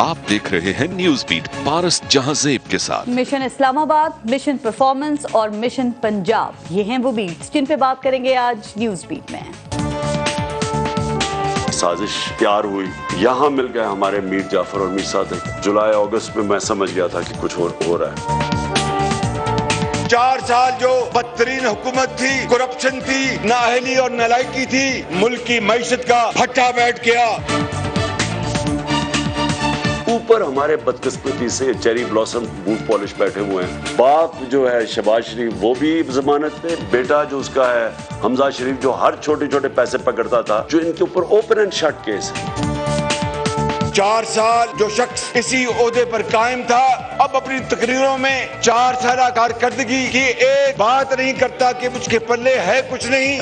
आप देख रहे हैं न्यूज़ बीट पारस जहांजेब के साथ। मिशन इस्लामाबाद मिशन परफॉर्मेंस और मिशन पंजाब। ये हैं वो बीट्स जिन पे बात करेंगे आज न्यूज़ बीट में। साजिश तैयार हुई यहाँ मिल गए हमारे मीर जाफ़र और मीर सादिक। जुलाई अगस्त में मैं समझ गया था कि कुछ हो, हो रहा है। चार साल जो बदतरीन हुकूमत थी करप्शन थी नाहली और नलायकी थी मुल्क की मीशत का भट्टा बैठ गया। ऊपर हमारे बदकिस्मती से चेरी ब्लॉसम बूट पॉलिश बैठे हुए हैं। बाप जो है शबाज शरीफ वो भी जमानत पे। बेटा जो उसका है हमजा शरीफ जो हर छोटे छोटे पैसे पकड़ता था जो इनके ऊपर ओपन एंड शट केस है। चार साल जो शख्स इसी ओहदे पर कायम था अब अपनी तकरीरों में चार साल कारकर्दगी की एक बात नहीं करता कि उसके पल्ले है कुछ नहीं।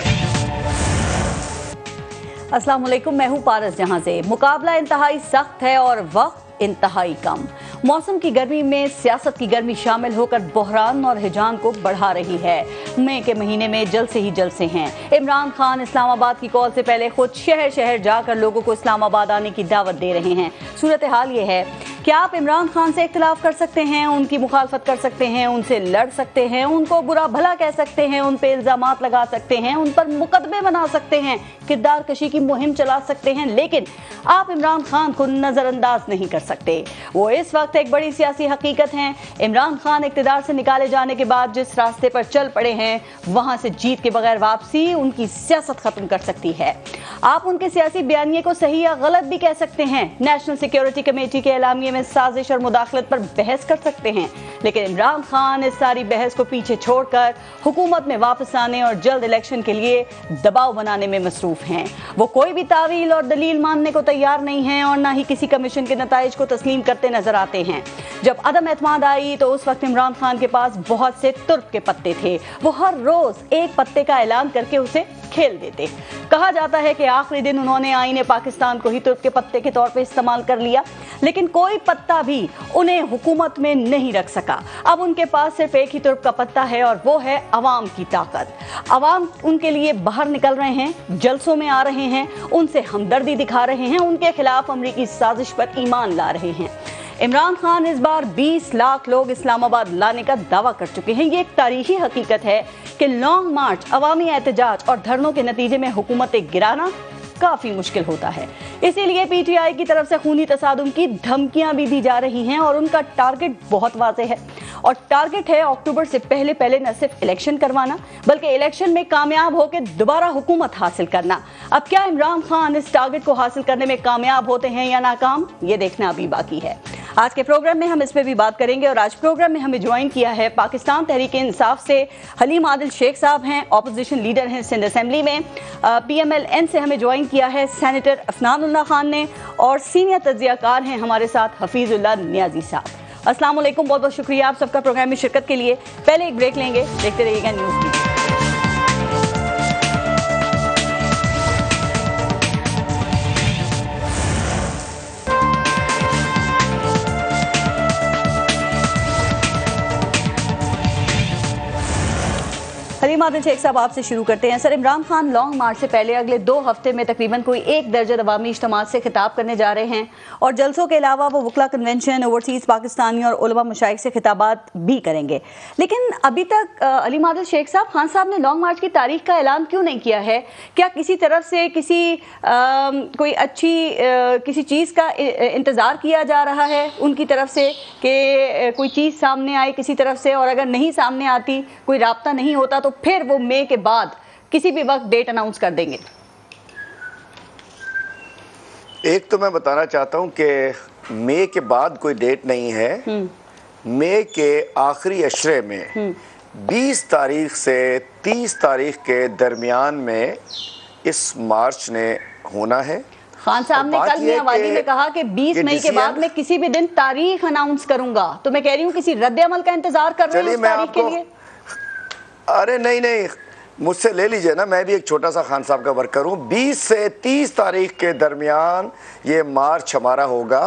अस्सलाम वालेकुम मैं हूँ पारस जहाँ से। मुकाबला इंतहाई सख्त है और वक्त इंतहाई कम। मौसम की गर्मी में, सियासत की गर्मी शामिल होकर बहरान और हिजान को बढ़ा रही है। मई के महीने में जल से ही जल से हैं। इमरान खान इस्लामाबाद की कॉल से पहले खुद शहर शहर जाकर लोगों को इस्लामाबाद आने की दावत दे रहे हैं। सूरत हाल ये है। क्या आप इमरान खान से इख्तलाफ कर सकते हैं, उनकी मुखालफत कर सकते हैं, उनसे लड़ सकते हैं, उनको बुरा भला कह सकते हैं, उन पर इल्ज़ाम लगा सकते हैं, उन पर मुकदमे बना सकते हैं, किरदार कशी की मुहिम चला सकते हैं, लेकिन आप इमरान खान को नज़रअंदाज नहीं कर सकते। वो इस वक्त एक बड़ी सियासी हकीकत है। इमरान खान इकतदार से निकाले जाने के बाद जिस रास्ते पर चल पड़े हैं, वहाँ से जीत के बगैर वापसी उनकी सियासत खत्म कर सकती है। आप उनके सियासी बयानिए को सही या गलत भी कह सकते हैं। नेशनल सिक्योरिटी कमेटी के एलामिये में साजिश और मुदाखलत पर बहस कर सकते हैं। लेकिन इमरान खान इस सारी बहस को पीछे छोड़कर हुकूमत में वापस आने और जल्द इलेक्शन के लिए दबाव बनाने में मसरूफ हैं। वो कोई भी तावील और दलील मानने को तैयार नहीं है और ना ही किसी कमीशन के नतज को तस्लीम करते नज़र आते हैं। जब अदम एतमाद आई तो उस वक्त इमरान खान के पास बहुत से तुर्क के पत्ते थे। वो हर रोज एक पत्ते का ऐलान करके उसे खेल देते। कहा जाता है कि आखिरी दिन उन्होंने आईने पाकिस्तान को ही तुर्क के पत्ते के तौर पर इस्तेमाल कर लिया। लेकिन कोई पत्ता भी उन्हें हुकूमत में नहीं रख सका। अब उनके पास सिर्फ़ एक ही तुर्क का पत्ता है और वो है अवाम की ताकत। अवाम उनके लिए बाहर निकल रहे हैं, जलसों में आ रहे हैं, उनसे हमदर्दी दिखा रहे हैं, उनके खिलाफ अमरीकी साजिश पर ईमान ला रहे हैं। इमरान खान इस बार 20 लाख लोग इस्लामाबाद लाने का दावा कर चुके हैं। ये एक तारीखी हकीकत है कि लॉन्ग मार्च अवामी एहतजाज और धरनों के नतीजे में हुकूमतें गिराना काफ़ी मुश्किल होता है। इसीलिए पीटीआई की तरफ़ से खूनी तसादुम की धमकियाँ भी दी जा रही हैं और उनका टारगेट बहुत वाजे है। और टारगेट है अक्टूबर से पहले पहले न सिर्फ़ इलेक्शन करवाना, बल्कि इलेक्शन में कामयाब होकर दोबारा हुकूमत हासिल करना। अब क्या इमरान खान इस टारगेट को हासिल करने में कामयाब होते हैं या नाकाम, ये देखना अभी बाकी है। आज के प्रोग्राम में हम इस पर भी बात करेंगे और आज प्रोग्राम में हमें ज्वाइन किया है पाकिस्तान तहरीक इंसाफ से हलीम आदिल शेख साहब हैं ऑपोजिशन लीडर हैं सिंध असम्बली में। पीएमएलएन से हमें ज्वाइन किया है सेनेटर अफनानुल्ला खान ने और सीनियर तजियाकार हैं हमारे साथ हफीजुल्ला न्याजी साहब। असलम बहुत बहुत शुक्रिया आप सबका प्रोग्राम में शिरकत के लिए। पहले एक ब्रेक लेंगे, देखते रहिएगा न्यूज़ की। हलीम आदिल शेख साहब आपसे शुरू करते हैं। Sir Imran Khan long march से पहले अगले दो हफ़्ते में तकरीबन कोई एक दर्जन अवामी इज्तम से खिताब करने जा रहे हैं और जलसों के अलावा वो वकला कन्वेंशन ओवरसीज़ पाकिस्तानी और मशाइक से खिताबात भी करेंगे। लेकिन अभी तक अलीम आदिल शेख साहब खान साहब ने लॉन्ग मार्च की तारीख का ऐलान क्यों नहीं किया है? क्या किसी तरफ़ से किसी आ, कोई अच्छी आ, किसी चीज़ का इंतज़ार किया जा रहा है उनकी तरफ़ से कि कोई चीज़ सामने आए किसी तरफ़ से और अगर नहीं सामने आती कोई रबता नहीं होता तो फिर वो मई के बाद किसी भी वक्त डेट अनाउंस कर देंगे। एक तो मैं बताना चाहता हूँ कि मई के बाद कोई डेट नहीं है। हम्म। मई के आखिरी अशरे में 20 हम्म। तारीख से 30 तारीख के दरमियान में इस मार्च ने होना है। खान साहब ने कल मियावादी में कहा कि 20 मई के बाद मैं किसी भी दिन तारीख अनाउंस करूँगा। तो मैं कह रही हूँ किसी रद्द अमल का इंतज़ार कर रही हूँ तारीख के लिए। अरे नहीं नहीं मुझसे ले लीजिए ना मैं भी एक छोटा सा खान साहब का वर्कर हूँ। 20 से 30 तारीख के दरमियान ये मार्च हमारा होगा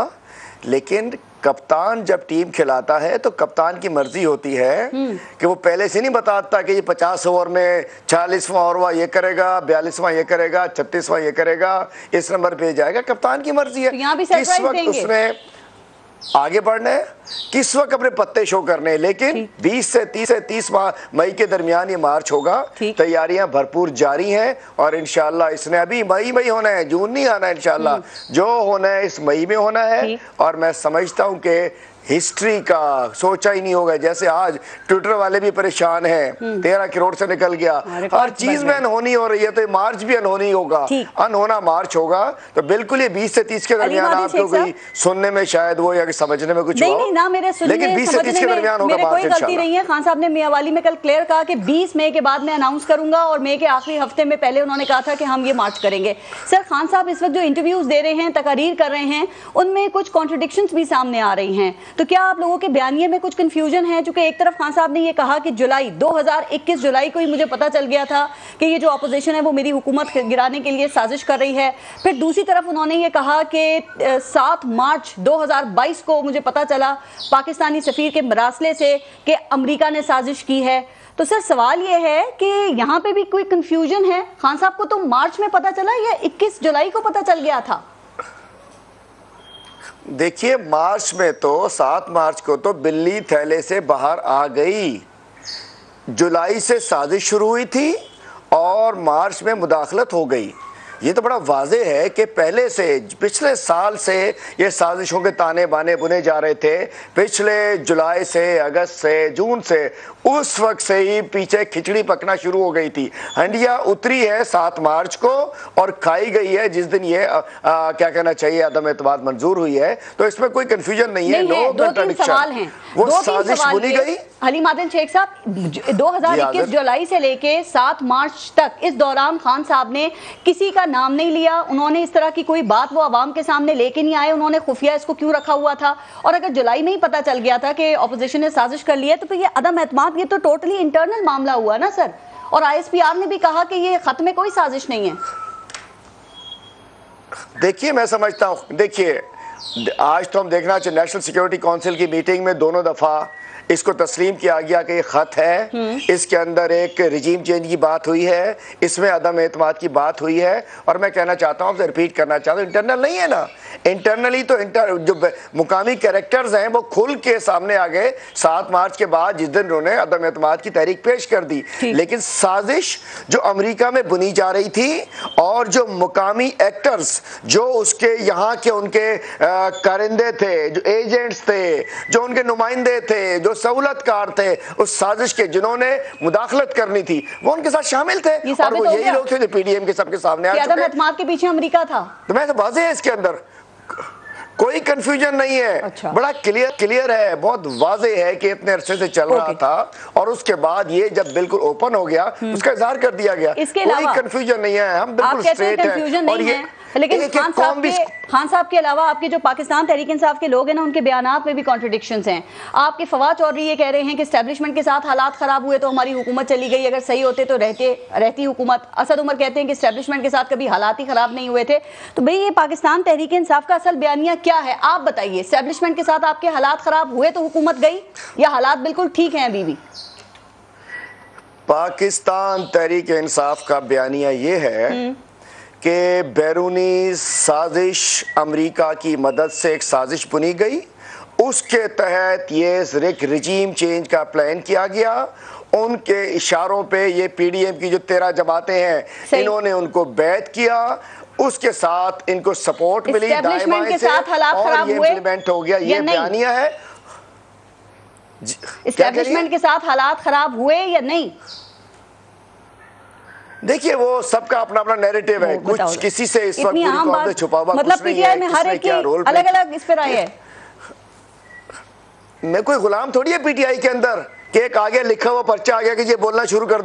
लेकिन कप्तान जब टीम खिलाता है तो कप्तान की मर्ज़ी होती है हम्म। कि वो पहले से नहीं बताता कि ये पचास ओवर में चालीसवां ओवर ये करेगा बयालीसवां ये करेगा छत्तीसवां ये करेगा इस नंबर पे जाएगा। कप्तान की मर्ज़ी है। तो इस वक्त उसमें आगे बढ़ना है किस वक्त अपने पत्ते शो करने लेकिन 20 से 30 से 30 मई के दरमियान ये मार्च होगा। तैयारियाँ भरपूर जारी हैं और इनशाला इसने अभी मई में होना है जून नहीं आना इनशाला इंशाल्लाह। जो होना है इस मई में होना है। और मैं समझता हूँ कि हिस्ट्री का सोचा ही नहीं होगा। जैसे आज ट्विटर वाले भी परेशान हैं। तेरह करोड़ से निकल गया। हर चीज़ में अनहोनी हो रही है तो मार्च भी अनहोनी होगा। अनहोना मार्च होगा तो बिल्कुल ये 20 से 30 के दरमियान आपको कोई सुनने में शायद वो या समझने में कुछ नहीं ना मेरे लेकिन 20 से 30 समझने के दरमियान होगा कोई मार्च गलती। नहीं है। खान साहब ने मियावाली में कल क्लियर कहा कि 20 मई के बाद मैं अनाउंस करूँगा और मई के आखिरी हफ़्ते में पहले उन्होंने कहा था कि हम ये मार्च करेंगे। सर खान साहब इस वक्त जो इंटरव्यूज़ दे रहे हैं तकारीर कर रहे हैं उनमें कुछ कॉन्ट्रडिक्शन भी सामने आ रही हैं। तो क्या आप लोगों के बयानिए में कुछ कंफ्यूजन है? चूँकि एक तरफ़ खान साहब ने ये कहा कि जुलाई 2021 जुलाई को ही मुझे पता चल गया था कि ये जो अपोजिशन है वो मेरी हुकूमत गिराने के लिए साजिश कर रही है। फिर दूसरी तरफ़ उन्होंने ये कहा कि सात मार्च 2022 को मुझे पता चला पाकिस्तानी सफीर के मरासले से कि अमरीका ने साजिश की है। तो सर, सवाल ये है कि यहाँ पे भी कोई कंफ्यूजन है? खान साहब को तो मार्च में पता चला या 21 जुलाई को पता चल गया था? देखिए, मार्च में तो सात मार्च को तो बिल्ली थैले से बाहर आ गई। जुलाई से साजिश शुरू हुई थी और मार्च में मुदाखलत हो गई। ये तो बड़ा वाजे है कि पहले से पिछले साल से ये साजिशों के ताने बाने बुने जा रहे थे। पिछले जुलाई से अगस्त से जून से उस वक्त से ही पीछे खिचड़ी पकना शुरू हो गई थी। हंडिया उतरी है सात मार्च को और खाई गई है जिस दिन ये आ, आ, क्या कहना चाहिए अदम एतमाद मंजूर हुई है। तो इसमें कोई कंफ्यूजन नहीं है नहीं है नो दो तीन सवाल हैं। वो दो साजिश बुनी गई। हलीम आदिल शेख साहब दो 2021 जुलाई से लेके 7 मार्च तक इस दौरान खान साहब ने किसी का नाम नहीं लिया, उन्होंने इस तरह की कोई बात वो आवाम के सामने लेके नहीं आए, उन्होंने खुफिया इसको क्यों रखा हुआ था? और अगर जुलाई में ही पता चल गया था कि ऑपोजिशन ने साजिश कर ली है तो फिर ये अदम एतमाद, ये तो टोटली इंटरनल मामला हुआ ना, सर? और आईएसपीआर ने भी कहा कि ये खत्म में कोई साजिश नहीं है। देखिए, मैं समझता हूँ। देखिए, आज तो हम देखना चाहिए नेशनल सिक्योरिटी काउंसिल की मीटिंग में दोनों दफ़ा इसको तस्लीम किया गया कि ये खत है। इसके अंदर एक रिजीम चेंज की बात हुई है। इसमें अदम एतमाद की बात हुई है। और मैं कहना चाहता हूँ रिपीट करना चाहता हूँ इंटरनल नहीं है ना? इंटरनली तो इंटर जो मुकामी कैरेक्टर्स हैं वो खुल के सामने आ गए। सात मार्च के बाद जिस दिन उन्होंने अदम एतमाद की तहरीक पेश कर दी। लेकिन साजिश जो अमरीका में बुनी जा रही थी और जो मुकामी एक्टर्स जो उसके यहाँ के उनके कारिंदे थे जो एजेंट्स थे जो उनके नुमाइंदे थे जो सहूलतकार थे उस साजिश के जिन्होंने मुदाखलत करनी थी वो उनके साथ शामिल थे। और वो यही लोग थे जो पीडीएम के सबके सामने आ चुके। के पीछे अमेरिका था। तो मैं तो वाजे है इसके अंदर। कोई कंफ्यूजन नहीं है। अच्छा। बड़ा क्लियर क्लियर है बहुत वाजे है कि इतने अरसे से चल रहा था। और उसके बाद ये जब बिल्कुल ओपन हो गया उसका इजहार कर दिया गया। कोई कंफ्यूजन नहीं है। हम बिल्कुल स्ट्रेट हैं और ये है। लेकिन खान साहब के खान साहब के अलावा आपके जो पाकिस्तान तहरीक इंसाफ के लोग हैं ना उनके बयान में भी कॉन्ट्रडिक्शंस हैं। आपके फवाद चौधरी ये कह रहे हैं कि स्टैब्लिशमेंट के साथ हालात खराब हुए तो हमारी हुकूमत चली गई अगर सही होते तो रहते रहती हुकूमत। असद उमर कहते हैं कि स्टैब्लिशमेंट के साथ कभी हालात ही खराब नहीं हुए थे। तो भाई ये पाकिस्तान तहरीक इंसाफ का असल बयानिया क्या है? आप बताइए स्टैब्लिशमेंट के साथ आपके हालात खराब हुए तो हुकूमत गई या हालात बिल्कुल ठीक हैं अभी भी? पाकिस्तान तहरीक इंसाफ का बयानिया ये है कि बैरूनी साजिश अमेरिका की मदद से एक साजिश बुनी गई। उसके तहत ये एक रिजीम चेंज का प्लान किया गया। उनके इशारों पे ये पीडीएम की जो तेरह जमातें हैं इन्होंने उनको बैत किया। उसके साथ इनको सपोर्ट मिली के साथ हालात और खराब ये हुए इम्प्लीमेंट हो गया ये बयानिया है। जी- क्या कह रही स्टैब्लिशमेंट हैं? के साथ हालात खराब हुए या नहीं? देखिए वो सबका अपना अपना नेरेटिव है। कुछ किसी से इस वक्त आम बात छुपा हुआ मतलब पीटीआई में हर एक क्या रोल की अलग अलग इस पर आए है। मैं कोई गुलाम थोड़ी है पीटीआई के अंदर? कि एक आगे लिखा हुआ पर्चा आ गया कि ये बोलना शुरू कर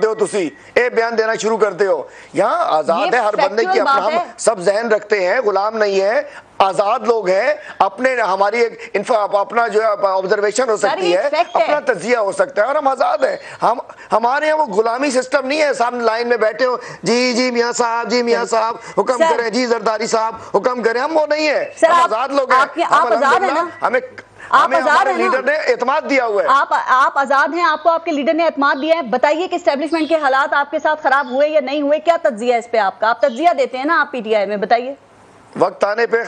ए बयान देना शुरू कर दो यहाँ आज़ाद ये है हर बंदे की अपना हम सब जहन रखते हैं गुलाम नहीं है आज़ाद लोग हैं अपने हमारी एक अपना जो है ऑब्जर्वेशन हो सकती है अपना तजिया हो सकता है और हम आज़ाद हैं। हम हमारे यहाँ वो गुलामी सिस्टम नहीं है सामने लाइन में बैठे हो जी जी मियाँ साहब जी मियाँ साहब हुक्म। करें जी जरदारी साहब हुक्म करें हम वो नहीं है। हम आज़ाद लोग हैं। हम आप आज़ाद हैं? लीडर ने एतमाद दिया हुआ है। आप आप आज़ाद हैं आपको आपके लीडर ने एतमाद दिया है। बताइए कि स्टैब्लिशमेंट के हालात आपके साथ खराब हुए या नहीं हुए? क्या तजिया इस पे आपका? आप तजिया देते हैं ना आप पीटीआई में बताइए। वक्त आने पे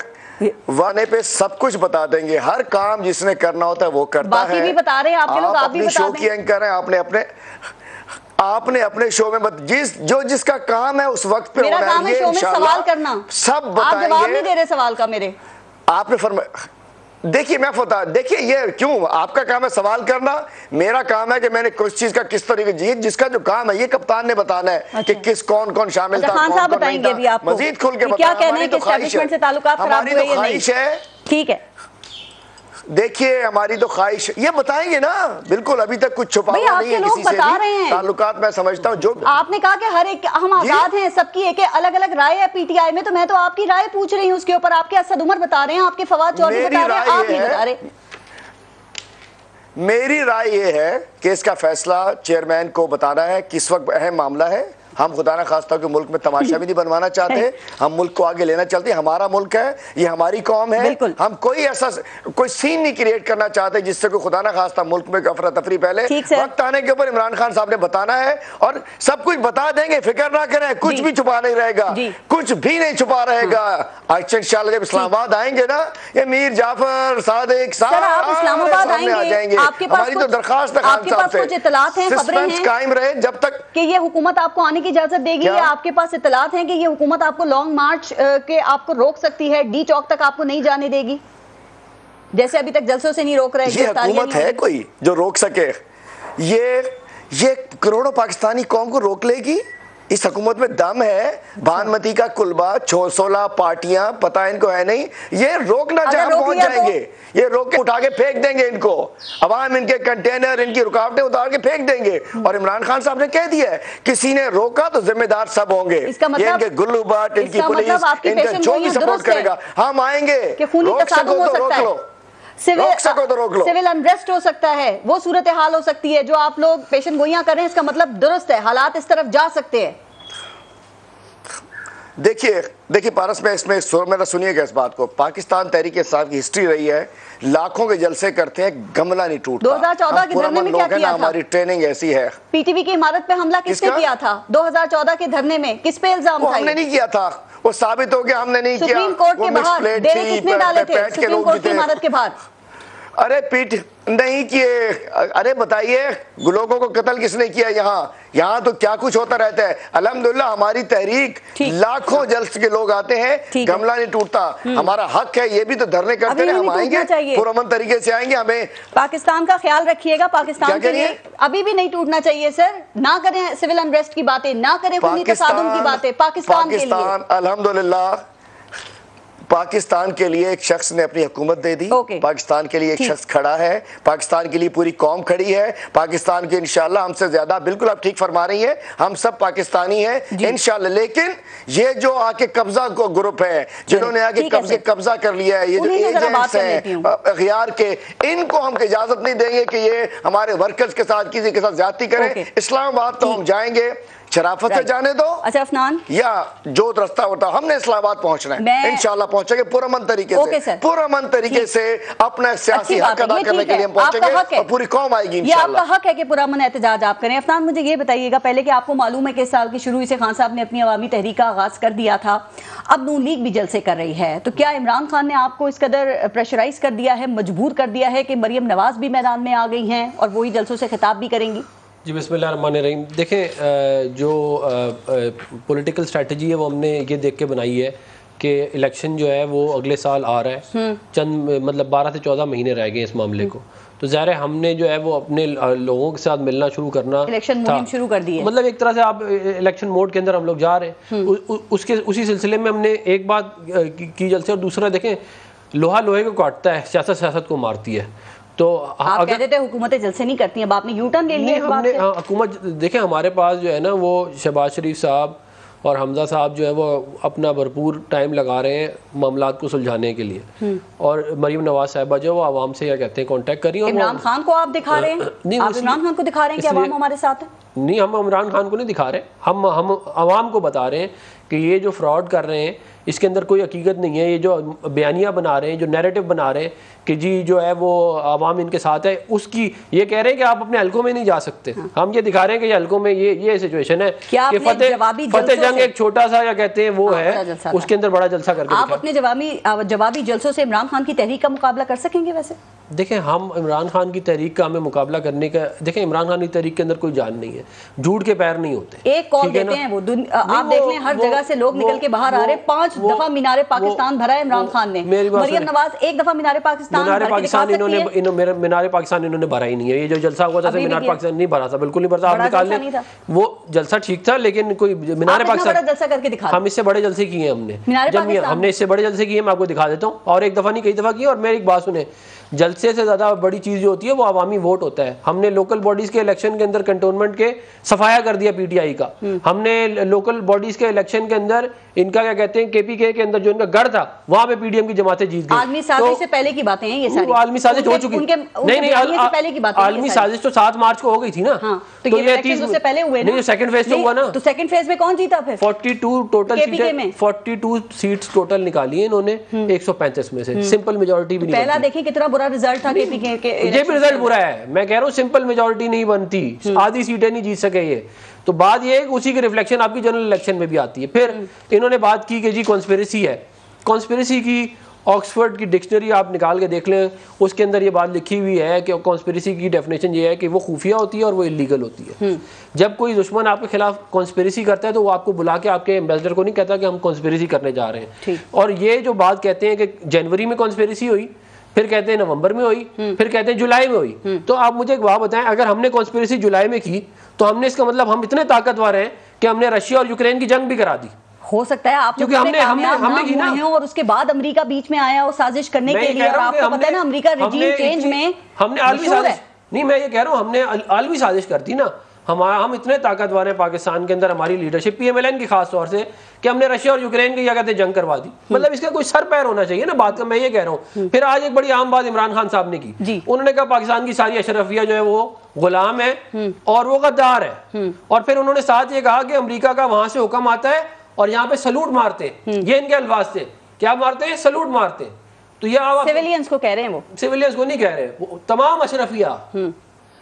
वाने पे सब कुछ बता देंगे। हर काम जिसने करना होता है वो करता बाकी है। भी बता रहे हैं, आपके लोग, आप भी बता शो की एंकर हैं आपने अपने आपने अपने शो में बत, जिस जो जिसका काम है उस वक्त पे मेरा काम है शो में सवाल करना। सब आप जवाब नहीं दे रहे सवाल का मेरे। आपने फरमाया देखिए मैं फोता देखिए ये क्यों? आपका काम है सवाल करना। मेरा काम है कि मैंने कुछ चीज़ का किस तरीके जी जिसका जो काम है ये कप्तान ने बताना है अच्छा। कि किस कौन कौन शामिल अच्छा था कौन कौन बताएँगे। भी आपको मजीद खुल के क्या कहना है कि तो ख्वाहिश एस्टेब्लिशमेंट से ताल्लुकात खराब हुए तो या नहीं? ख्वाहिश है। ठीक है। देखिए हमारी तो ख्वाहिश ये बताएँगे ना। बिल्कुल अभी तक कुछ छुपा नहीं है किसी से बता भी। रहे हैं। ताल्लुकात मैं समझता हूँ जो आपने कहा कि हर एक हम आज़ाद हैं सबकी एक अलग अलग राय है पीटीआई में तो मैं तो आपकी राय पूछ रही हूँ उसके ऊपर। आपके असद उमर बता रहे हैं आपके फवाद चौधरी बता रहे हैं आप नहीं बता रहे। मेरी राय ये है कि इसका फैसला चेयरमैन को बताना है किस वक्त अहम मामला है। हम खुदा ना खास्ता के मुल्क में तमाशा भी नहीं बनवाना चाहते हम मुल्क को आगे लेना चाहते हैं हमारा मुल्क है ये हमारी कौम है। हम कोई ऐसा कोई सीन नहीं क्रिएट करना चाहते जिससे कोई खुदा ना खास्ता मुल्क में अफरा तफरी पहले वक्त आने के ऊपर इमरान खान साहब ने बताना है और सब कुछ बता देंगे फ़िक्र ना करें कुछ भी छुपा नहीं रहेगा कुछ भी नहीं छुपा रहेगा। आज इंशाल्लाह जब इस्लामाबाद आएँगे ना ये मीर जाफ़र सादिक आप इस्लामाबाद आएँगे। जाएँगे। आपके पास हमारी तो दरखास्त है हैं हैं? कायम रहे जब तक कि ये हुकूमत आपको आने की इजाज़त देगी। या आपके पास इतलात हैं कि ये हुकूमत आपको लॉन्ग मार्च के आपको रोक सकती है डी चौक तक आपको नहीं जाने देगी। जैसे अभी तक जलसों से नहीं रोक रहे ये हुकूमत है कोई जो रोक सके? ये ये करोड़ों पाकिस्तानी कौम को रोक लेगी? इस हुकूमत में दम है भानमती का कुलबा छो सोलह पार्टियाँ पता इनको है नहीं ये रोकना जहाँ पहुँच तो- जाएँगे ये रोक के उठा के फेंक देंगे इनको। अवाम इनके कंटेनर इनकी रुकावटें उतार के फेंक देंगे। और इमरान खान साहब ने कह दिया है किसी ने रोका तो जिम्मेदार सब होंगे। इसका ये मतलब- इनके गुल्लू भट्ट इनकी मतलब पुलिस इनका जो भी सपोर्ट करेगा हम आएँगे। रोक सको तो रोक लो। सिविल रोक सको तो रोक लो। सिविल अनरेस्ट हो सकता है। वो सूरत हाल हो सकती है जो आप लोग पेशन गोइयाँ कर रहे हैं इसका मतलब दुरुस्त है। हालात इस तरफ़ जा सकते हैं। देखिए देखिए पारस में इसमें सुर मेरा सुनिएगा इस बात को। पाकिस्तान तहरीक इंसाफ की हिस्ट्री रही है। लाखों के जलसे करते हैं गमला नहीं टूटता। 2014 हम के धरने में क्या किया था? हमारी ट्रेनिंग ऐसी है। पीटीवी की इमारत पे हमला किसने किया था? 2014 के धरने में। किस पे इल्ज़ाम था हमने नहीं किया था। वो साबित हो गया हमने नहीं किया। सुप्रीम कोर्ट के बाहर डेरे कितने डाले थे? सुप्रीम कोर्ट की इमारत के बाहर। अरे पीठ नहीं किए। अरे बताइए लोगों को कत्ल किसने किया यहाँ? यहाँ तो क्या कुछ होता रहता है? अल्हम्दुलिल्लाह हमारी तहरीक लाखों जल्स के लोग आते हैं। गमला नहीं टूटता। हमारा हक है ये भी तो धरने करते हैं हम आएँगे चाहिए। पुरअमन तरीके से आएँगे हमें पाकिस्तान का ख्याल रखिएगा पाकिस्तान के लिए अभी भी नहीं टूटना चाहिए सर। ना करें सिविल अनरेस्ट की बातें ना करें खूनी तसादुम की बातें पाकिस्तान पाकिस्तान अल्हम्दुलिल्लाह पाकिस्तान के लिए एक शख्स ने अपनी हुकूमत दे दी। ओके। पाकिस्तान के लिए एक शख्स खड़ा है। पाकिस्तान के लिए पूरी कौम खड़ी है। पाकिस्तान के इंशाल्लाह हमसे ज़्यादा बिल्कुल आप ठीक फरमा रही हैं। हम सब पाकिस्तानी हैं इंशाल्लाह। लेकिन ये जो आके कब्जा को ग्रुप है जिन्होंने आके कब्जे कब्जा कर लिया है ये जो एजेंट्स हैं अखियार के इनको हम इजाज़त नहीं देंगे कि ये हमारे वर्कर्स के साथ किसी के साथ ज्यादती करें। इस्लामाबाद तो हम जाएँगे। शराफत से जाने दो। अच्छा अफनान? या जो रास्ता होता हमने इस्लामाबाद पहुँचना है। इंशाल्लाह पहुँचेंगे पुरअमन तरीके ओके से सर। पुरअमन तरीके से अपना सियासी हक अदा करने के लिए हम पहुँचेंगे। और पूरी कौम आएगी ये आपका हक है कि पुरअमन एहतजाज आप करें। अफनान मुझे ये बताइएगा पहले कि आपको मालूम है कि इस साल की शुरू से खान साहब ने अपनी अवामी तहरीक का आगाज़ कर दिया था। अब नून लीग भी जलसे कर रही है। तो क्या इमरान खान ने आपको इस कदर प्रेशराइज कर दिया है मजबूर कर दिया है कि मरियम नवाज़ भी मैदान में आ गई हैं और वही जलसों से खिताब भी करेंगी? जी बिस्मिल्लाहिर्रहमानिर्रहीम देखें जो पॉलिटिकल स्ट्रेटजी है वो हमने ये देख के बनाई है कि इलेक्शन जो है वो अगले साल आ रहा है। चंद मतलब बारह से चौदह महीने रह गए इस मामले को। तो ज़ाहिर हमने जो है वो अपने लोगों के साथ मिलना शुरू करना इलेक्शन मुहिम शुरू कर दी है। मतलब एक तरह से आप इलेक्शन मोड के अंदर हम लोग जा रहे हैं। उ, उसके उसी सिलसिले में हमने एक बात की की जलसे और दूसरा देखें लोहा लोहे को काटता है सियासत सियासत को मारती है। तो आप कहते थे हुकूमतें जलसे नहीं करती अब आपने यू टर्न ले लिया हाँ, हुकूमत देखें हमारे पास जो है ना वो शहबाज शरीफ साहब और हमजा साहब जो है वो अपना भरपूर टाइम लगा रहे हैं मामला को सुलझाने के लिए। और मरीम नवाज़ साहबा जो है वो आवाम से क्या कहते हैं कांटेक्ट करिए और इमरान खान को आप दिखा रहे हैं? नहीं, आप इमरान खान को दिखा रहे हैं कि अवाम हमारे साथ है? नहीं हम इमरान खान को नहीं दिखा रहे। हम हम आवाम को बता रहे हैं कि ये जो फ्रॉड कर रहे हैं इसके अंदर कोई हकीकत नहीं है। ये जो बयानियाँ बना रहे हैं जो नैरेटिव बना रहे हैं कि जी जो है वो आवाम इनके साथ है उसकी ये कह रहे हैं कि आप अपने हल्कों में नहीं जा सकते। हाँ। हम ये दिखा रहे हैं कि हलकों में ये ये सिचुएशन है कि फतेह फतेह जंग एक छोटा सा या कहते हैं वो हाँ, है उसके अंदर बड़ा जलसा करके आप अपने जवाबी जवाबी जलसों से इमरान खान की तहरीक का मुकाबला कर सकेंगे वैसे? देखें हम इमरान खान की तहरीक का हमें मुकाबला करने का देखें इमरान खान की तहरीक के अंदर कोई जान नहीं है। झूठ के पैर नहीं होते। एक कॉल देते हैं वो आप देख लें हर वो- जगह से लोग निकल के बाहर आ रहे पाँच दफ़ा मीनारे पाकिस्तान भरा है इमरान खान ने। मरियम नवाज़ एक दफ़ा मीनारे पाकिस्तान पाकिस्तान इन्होंने मीनार पाकिस्तान इन्होंने भरा ही नहीं है। ये जो जलसा हुआ था मीनार पाकिस्तान नहीं भरा था बिल्कुल नहीं भरा था आप निकाल जलसा लें। वो जलसा ठीक था लेकिन कोई मीनार पाकिस्तान जलसा करके दिखा हम इससे बड़े जलसे किए हमने। हमने इससे बड़े जलसे किए मैं आपको दिखा देता हूँ। और एक दफ़ा नहीं कई दफ़ा किए और मेरी एक बात सुने। जलसे से ज़्यादा बड़ी चीज़ जो होती है वो अवामी वोट होता है। हमने लोकल बॉडीज के इलेक्शन के अंदर कंटोनमेंट के सफाया कर दिया पीटीआई का। हम्म। हमने लोकल बॉडीज के इलेक्शन के अंदर इनका क्या कहते हैं केपीके के अंदर जो इनका गढ़ था वहाँ पे पीडीएम की जमातें जीत गई। आलमी साजिश तो- से पहले की बातें हैं ये सारी। आलमी साजिश हो चुकी। उनके नहीं नहीं से पहले की बातें आलमी साजिश तो सात मार्च को हो गई थी ना। हाँ तो ये तीस- उससे पहले हुए ना। नहीं सेकंड फ़ेज़ तो हुआ ना। तो सेकंड फ़ेज़ में कौन जीता फिर? 42 टोटल KPK में? सीटें 42 सीट्स टोटल निकाली है इन्होंने 135 में से। सिंपल मेजोरिटी भी पहला देखिए कितना बुरा रिज़ल्ट था केपीके के ये भी रिज़ल्ट बुरा है। मैं कह रहा हूँ सिंपल मेजोरिटी नहीं बनती। आधी सीटें नहीं जीत सके ये। तो बात ये है उसी की रिफ्लेक्शन आपकी जनरल इलेक्शन में भी आती है। फिर इन्होंने बात की कि जी कॉन्स्पिरसी है। कॉन्स्पिरसी की ऑक्सफोर्ड की डिक्शनरी आप निकाल के देख लें। उसके अंदर ये बात लिखी हुई है कि कॉन्स्पिरसी की डेफिनेशन ये है कि वो खुफिया होती है और वो इलीगल होती है। जब कोई दुश्मन आपके खिलाफ कॉन्स्पिरसी करता है तो वो आपको बुला के आपके एम्बेसडर को नहीं कहता कि हम कॉन्स्पिरसी करने जा रहे हैं। और ये जो बात कहते हैं कि जनवरी में कॉन्स्पिरसी हुई फिर कहते हैं नवंबर में हुई फिर कहते हैं जुलाई में हुई। तो आप मुझे एक बात बताएँ अगर हमने कॉन्स्पिरसी जुलाई में की तो हमने इसका मतलब हम इतने ताकतवर हैं कि हमने रशिया और यूक्रेन की जंग भी करा दी। हो सकता है आप क्योंकि हमने- हमने- हमने ना की ना। और उसके बाद अमेरिका बीच में आया वो साजिश करने के लिए और आपको पता है ना अमेरिका रिजीम चेंज में हमने आलमी साजिश नहीं मैं ये कह रहा हूँ हमने आल- आलमी साजिश करती ना। हम हम इतने ताकतवर हैं पाकिस्तान के अंदर हमारी लीडरशिप पीएमएलएन की खास तौर से कि हमने रशिया और यूक्रेन की क्या कहते हैं जंग करवा दी। मतलब इसका कोई सर पैर होना चाहिए ना बात का मैं ये कह रहा हूँ। फिर आज एक बड़ी आम बात इमरान खान साहब ने की। उन्होंने कहा पाकिस्तान की सारी अशरफिया जो है वो गुलाम है और वो गद्दार है। और फिर उन्होंने साथ ये कहा कि अमरीका का वहाँ से हुक्म आता है और यहाँ पे सलूट मारते हैं। ये इनके अल्फाज थे। क्या मारते हैं? सलूट मारते हैं। तो ये सिविलियंस को कह रहे हैं वो। सिविलियंस को नहीं कह रहे वो तमाम अशरफिया।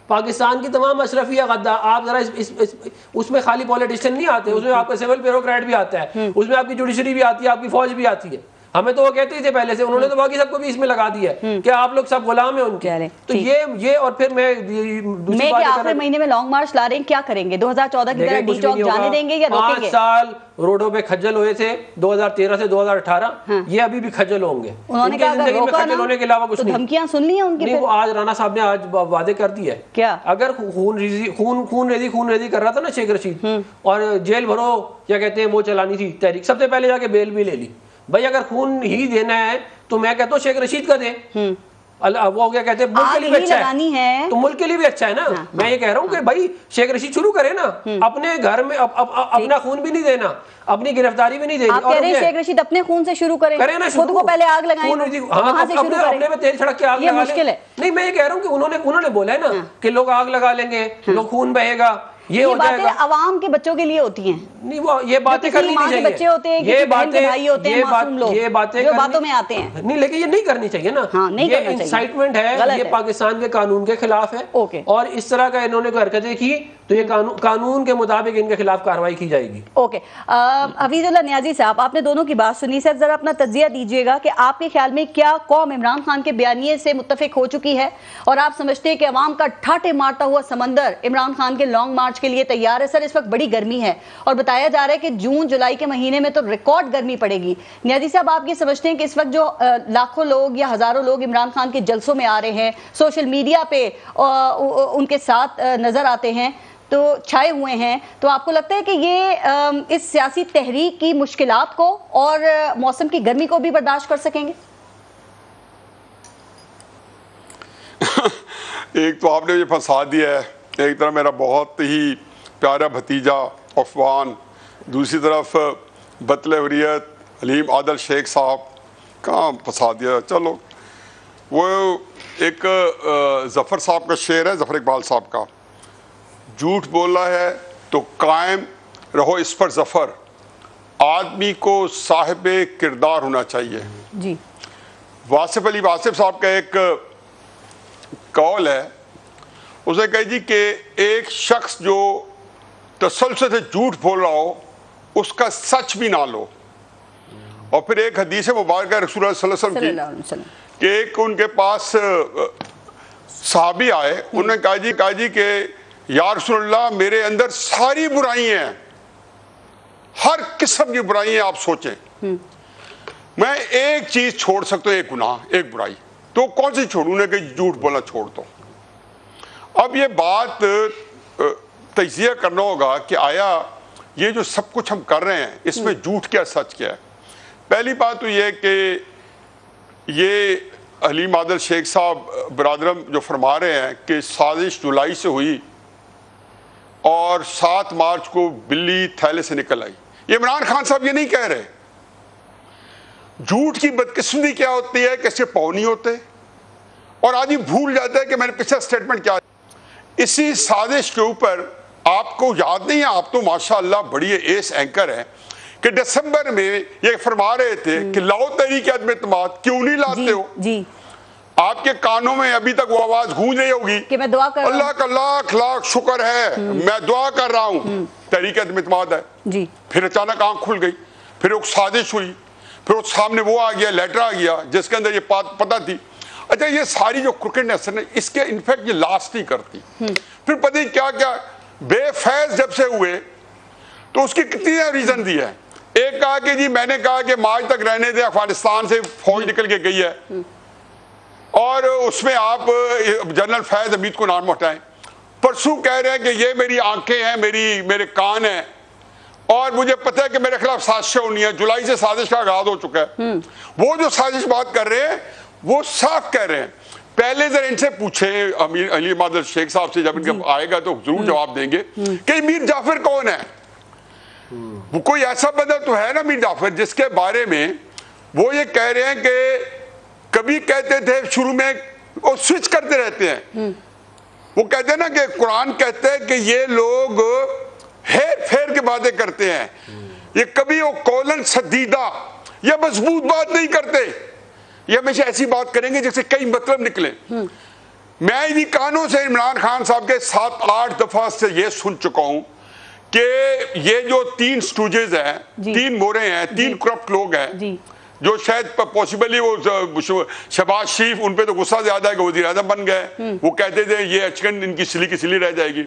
पाकिस्तान की तमाम अशरफिया गद्दा आप जरा इस, इस, इस, उसमें खाली पॉलिटिशियन नहीं आते उसमें आपका सिविल ब्यूरोक्रेट भी आता है उसमें आपकी जुडिशरी भी आती है आपकी फौज भी आती है। हमें तो वो कहते ही थे पहले से उन्होंने तो बाकी सबको भी इसमें लगा दिया है कि आप लोग सब गुलाम है उनके। तो ये ये और फिर मैं ये- दूसरी मैं के आखिरी महीने में लॉन्ग मार्च ला रहे हैं क्या करेंगे? 2014 की तरह डी चौक नहीं जाने। देंगे या पाँच रोकेंगे साल रोडों पे खज्जल हुए थे 2013 से 2018 ये अभी भी खज्जल होंगे। उन्होंने ज़िंदगी में खज्जल होने के अलावा कुछ तो धमकियाँ सुन ली हैं उनकी नहीं वो आज राणा साहब ने आज वादे कर है क्या? अगर खून रेजी खून खून रेजी खून रेजी कर रहा था ना शेख रशीद और जेल भरो क्या कहते हैं वो चलानी थी तहरीक सबसे पहले जाके बेल भी ले ली। भाई अगर खून ही देना है तो मैं कहता हूँ शेख रशीद का दे। अल- वो क्या कहते हैं मुल्क के लिए भी अच्छा है। है। तो मुल्क के लिए भी अच्छा है ना? हाँ, मैं ये कह रहा हूँ कि भाई शेख रशीद शुरू करे ना। अपने घर में अप, अप, अप, अपना खून भी नहीं देना अपनी गिरफ्तारी भी नहीं देनी। आप कह रहे हैं शेख रशीद अपने खून से शुरू करें। करें ना खुद को पहले आग लगाएँ। हाँ, अपने अपने में तेल छिड़क के आग लगा है। नहीं मैं ये कह रहा हूँ कि उन्होंने उन्होंने बोला है ना कि लोग आग लगा लेंगे लोग खून बहेगा। ये ये बातें आवाम के बच्चों के लिए होती हैं नहीं वो ये बातें करनी नहीं चाहिए बच्चे होते हैं, ये बातें भाई होते हैं, ये बात मासूम लोग, ये बातें जो बातों में आते हैं। नहीं लेकिन ये नहीं करनी चाहिए ना हाँ, नहीं ये करना चाहिए। इंसाइटमेंट है ये पाकिस्तान के कानून के खिलाफ है ओके। और इस तरह का इन्होंने हरकतें की तो ये कानून कानून के मुताबिक इनके खिलाफ कार्रवाई की जाएगी। ओके। हफीजुल्ला न्याजी साहब, आपने दोनों की बात सुनी। सर, जरा अपना तजिया दीजिएगा कि आपके ख्याल में क्या कौम इमरान खान के बयानिए से मुतफिक हो चुकी है? और आप समझते हैं कि अवाम का ठाटे मारता हुआ समंदर इमरान खान के लॉन्ग मार्च के लिए तैयार है। सर, इस वक्त बड़ी गर्मी है और बताया जा रहा है कि जून, जुलाई के महीने में तो रिकॉर्ड गर्मी पड़ेगी। न्याजी साहब, आप ये समझते हैं कि इस वक्त जो लाखों लोग या हज़ारों लोग इमरान खान के जलसों में आ रहे हैं, सोशल मीडिया पे उनके साथ नज़र आते हैं। तो छाए हुए हैं। तो आपको लगता है कि ये इस सियासी तहरीक की मुश्किल को और मौसम की गर्मी को भी बर्दाश्त कर सकेंगे? एक तो आपने ये फंसा दिया है। एक तरफ़ मेरा बहुत ही प्यारा भतीजा अफवान, दूसरी तरफ़, बतले हुरियत हलीम आदल शेख साहब कहाँ फंसा दिया। चलो, वो एक जफ़र साहब का शेर है, जफ़र इकबाल साहब का। झूठ बोला है तो कायम रहो इस पर जफ़र। आदमी को साहिब किरदार होना चाहिए। जी। वासिफ अली वासिफ साहब का एक कॉल है। उसे कही जी कि एक शख्स जो तसलसल से झूठ बोल रहा हो उसका सच भी ना लो। और फिर एक हदीस मुबारक है रसूल वसल्लम की कि एक उनके पास साहबी आए। उन्होंने कहा जी कहा जी कि या रसूलुल्लाह मेरे अंदर सारी बुराई हैं। हर किस्म की बुराइयाँ आप सोचें। मैं एक चीज़ छोड़ सकता हूँ एक गुनाह एक बुराई। तो कौन सी छोड़ू? ने कि झूठ बोला छोड़ दो। अब ये बात तजिया करना होगा कि आया ये जो सब कुछ हम कर रहे हैं इसमें झूठ क्या सच क्या है? पहली बात तो ये कि ये हलीम आदल शेख साहब बरदरम जो फरमा रहे हैं कि साजिश जुलाई से हुई और सात मार्च को बिल्ली थैले से निकल आई। ये इमरान खान साहब ये नहीं कह रहे। झूठ की बदकिस्मती क्या होती है कैसे पाव नहीं होते? और आदमी भूल जाता है कि मैंने पिछला स्टेटमेंट क्या इसी साजिश के ऊपर आपको याद नहीं है आप तो माशाअल्लाह बड़ी एस एंकर हैं कि दिसंबर में ये फरमा रहे थे कि लाओ तरीके अदम एतमाद क्यों नहीं लाते जी हो? जी। आपके कानों में अभी तक वो आवाज़ गूंज रही होगी। कि मैं दुआ कर रहा अल्लाह का लाख लाख शुक्र है। मैं दुआ कर रहा हूँ। तरीके अदम है। जी। फिर अचानक आँख खुल गई। फिर एक साजिश हुई। फिर उस सामने वो आ गया लेटर आ गया जिसके अंदर ये बात पता थी। अच्छा ये सारी जो क्रिकेटनेस है इसके इनफैक्ट ये लास्ट नहीं करती। फिर पता नहीं क्या क्या बेफैज जब से हुए तो उसकी कितनी रीजन दी है। एक कहा कि जी मैंने कहा कि मार्च तक रहने दे अफ़गानिस्तान से फौज निकल के गई है। और उसमें आप जनरल फैज हमीद को नाम हटाएँ। परसों कह रहे हैं कि ये मेरी आँखें हैं मेरी मेरे कान हैं। और मुझे पता है कि मेरे खिलाफ साजिश होनी है। जुलाई से साजिश का आगाज़ हो चुका है। वो जो साजिश बात कर रहे हैं वो साफ़ कह रहे हैं। पहले जरा इनसे पूछे अमीर अली मादल शेख साहब से जब इनका आएगा तो ज़रूर जवाब देंगे कि मीर जाफ़र कौन है? वो कोई ऐसा बंदा तो है ना मीर जाफ़र जिसके बारे में वो ये कह रहे हैं कि कभी कहते थे शुरू में वो स्विच करते रहते हैं। वो कहते हैं ना कि कुरान कहते हैं कि ये लोग हेर फेर की बातें करते हैं। ये कभी वो कौलन सदीदा या मज़बूत बात नहीं करते। ये हमेशा ऐसी बात करेंगे जिससे कई मतलब निकले। मैं इन्हीं कानों से इमरान खान साहब के सात आठ दफ़ा से ये सुन चुका हूँ कि ये जो तीन स्टूजेज हैं तीन मोरे हैं तीन करप्ट लोग हैं जी शायद पॉसिबली वो शहबाज शरीफ उन पे तो गुस्सा ज़्यादा है कि वज़ीर आज़म बन गए। वो कहते थे ये अचकन इनकी सिली की सिली रह जाएगी।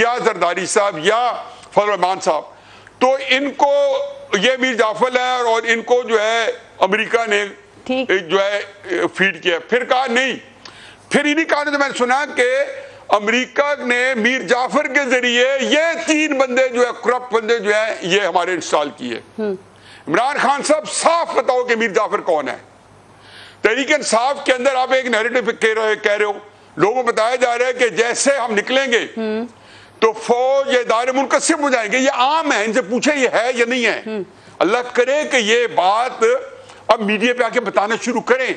या जरदारी साहब या फजल रहमान साहब। तो इनको ये मीर जाफ़र है और इनको जो है अमेरिका ने जो है फ़ीड किया। फिर कहा नहीं। फिर इन्हीं कहानी मैंने सुना कि अमेरिका ने मीर जाफ़र के ज़रिए ये तीन बंदे जो है करप्ट बंदे जो है ये हमारे इंस्टॉल किए। इमरान खान साहब, साफ़ बताओ कि मीर जाफ़र कौन है? तरीके इंसाफ के अंदर आप एक नैरेटिव कह रहे कह रहे हो। लोगों को बताया जा रहा है कि जैसे हम निकलेंगे तो फौज या इदारे मुनकसिम हो जाएँगे। ये आम है, इनसे पूछे ये है या नहीं है। अल्लाह करे कि ये बात अब मीडिया पे आके बताना शुरू करें।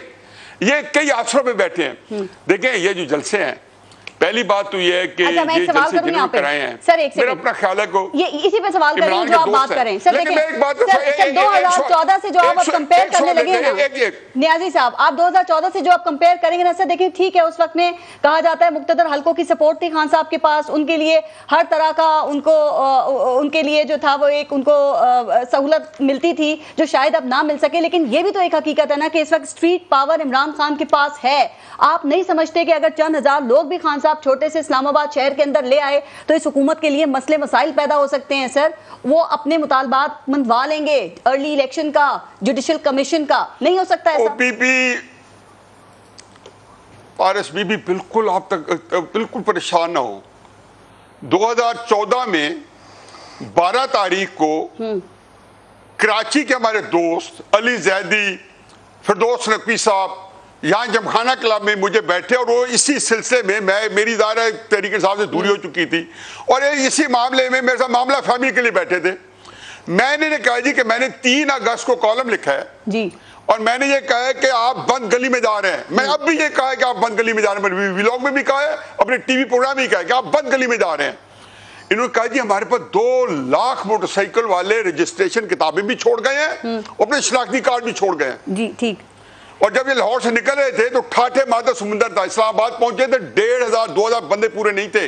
ये कई आसरों में बैठे हैं। देखें, ये जो जलसे हैं पहली बात तो ये है कि अच्छा ये जलसे जिन्होंने कराए हैं। सर एक मेरा अपना ख्याल है को ये इसी पे सवाल करेंगे इमरान जो आप बात करें। हैं। सर लेकिन मैं एक बात सर, एक- सर एक- एक- 2014 से जो आप अब कंपेयर करने लगे हैं। ना न्याजी साहब आप 2014 से जो आप कंपेयर करेंगे ना सर देखिए ठीक है उस वक्त में कहा जाता है मुक्तदर हलकों की सपोर्ट थी खान साहब के पास। उनके लिए हर तरह का उनको उनके लिए जो था वो एक उनको सहूलत मिलती थी जो शायद अब ना मिल सके। लेकिन ये भी तो एक हकीकत है ना कि इस वक्त स्ट्रीट पावर इमरान खान के पास है। आप नहीं समझते कि अगर चंद हज़ार लोग भी खान साहब छोटे से इस्लामाबाद शहर के अंदर ले आए तो इस हुकूमत के लिए मसले मसाइल पैदा हो सकते हैं सर। वो अपने मुतालबात मनवा लेंगे अर्ली इलेक्शन का जुडिशल कमीशन का। नहीं हो सकता ऐसा। ओपीपी आरएसबीबी बिल्कुल आप तक बिल्कुल परेशान ना हो। 2014 में 12 तारीख को कराची के हमारे दोस्त अली जैदी फिरदौस नकवी साहब यहाँ जमखाना क्लब में मुझे बैठे और वो इसी सिलसिले में मैं मेरी ज़ाहिर तरीके साहब से दूरी हो चुकी थी। और इसी मामले में मेरे साथ मामला फैमिली के लिए बैठे थे। मैंने ने कहा जी कि मैंने तीन अगस्त को कॉलम लिखा है। जी। और मैंने ये कहा है कि आप बंद गली में जा रहे हैं। मैं अब भी ये कहा है कि आप बंद गली में जा रहे हैं। व्लॉग में भी कहा है अपने टीवी प्रोग्राम में कहा है कि आप बंद गली में जा रहे हैं। इन्होंने कहा जी हमारे पास दो लाख मोटरसाइकिल वाले रजिस्ट्रेशन किताबें भी छोड़ गए हैं और अपने शनाख्ती कार्ड भी छोड़ गए हैं। जी ठीक। और जब ये लाहौर से निकल रहे थे तो ठाठे माता समुंदर था। इस्लामाबाद पहुँचे थे डेढ़ हज़ार दो हज़ार बंदे पूरे नहीं थे।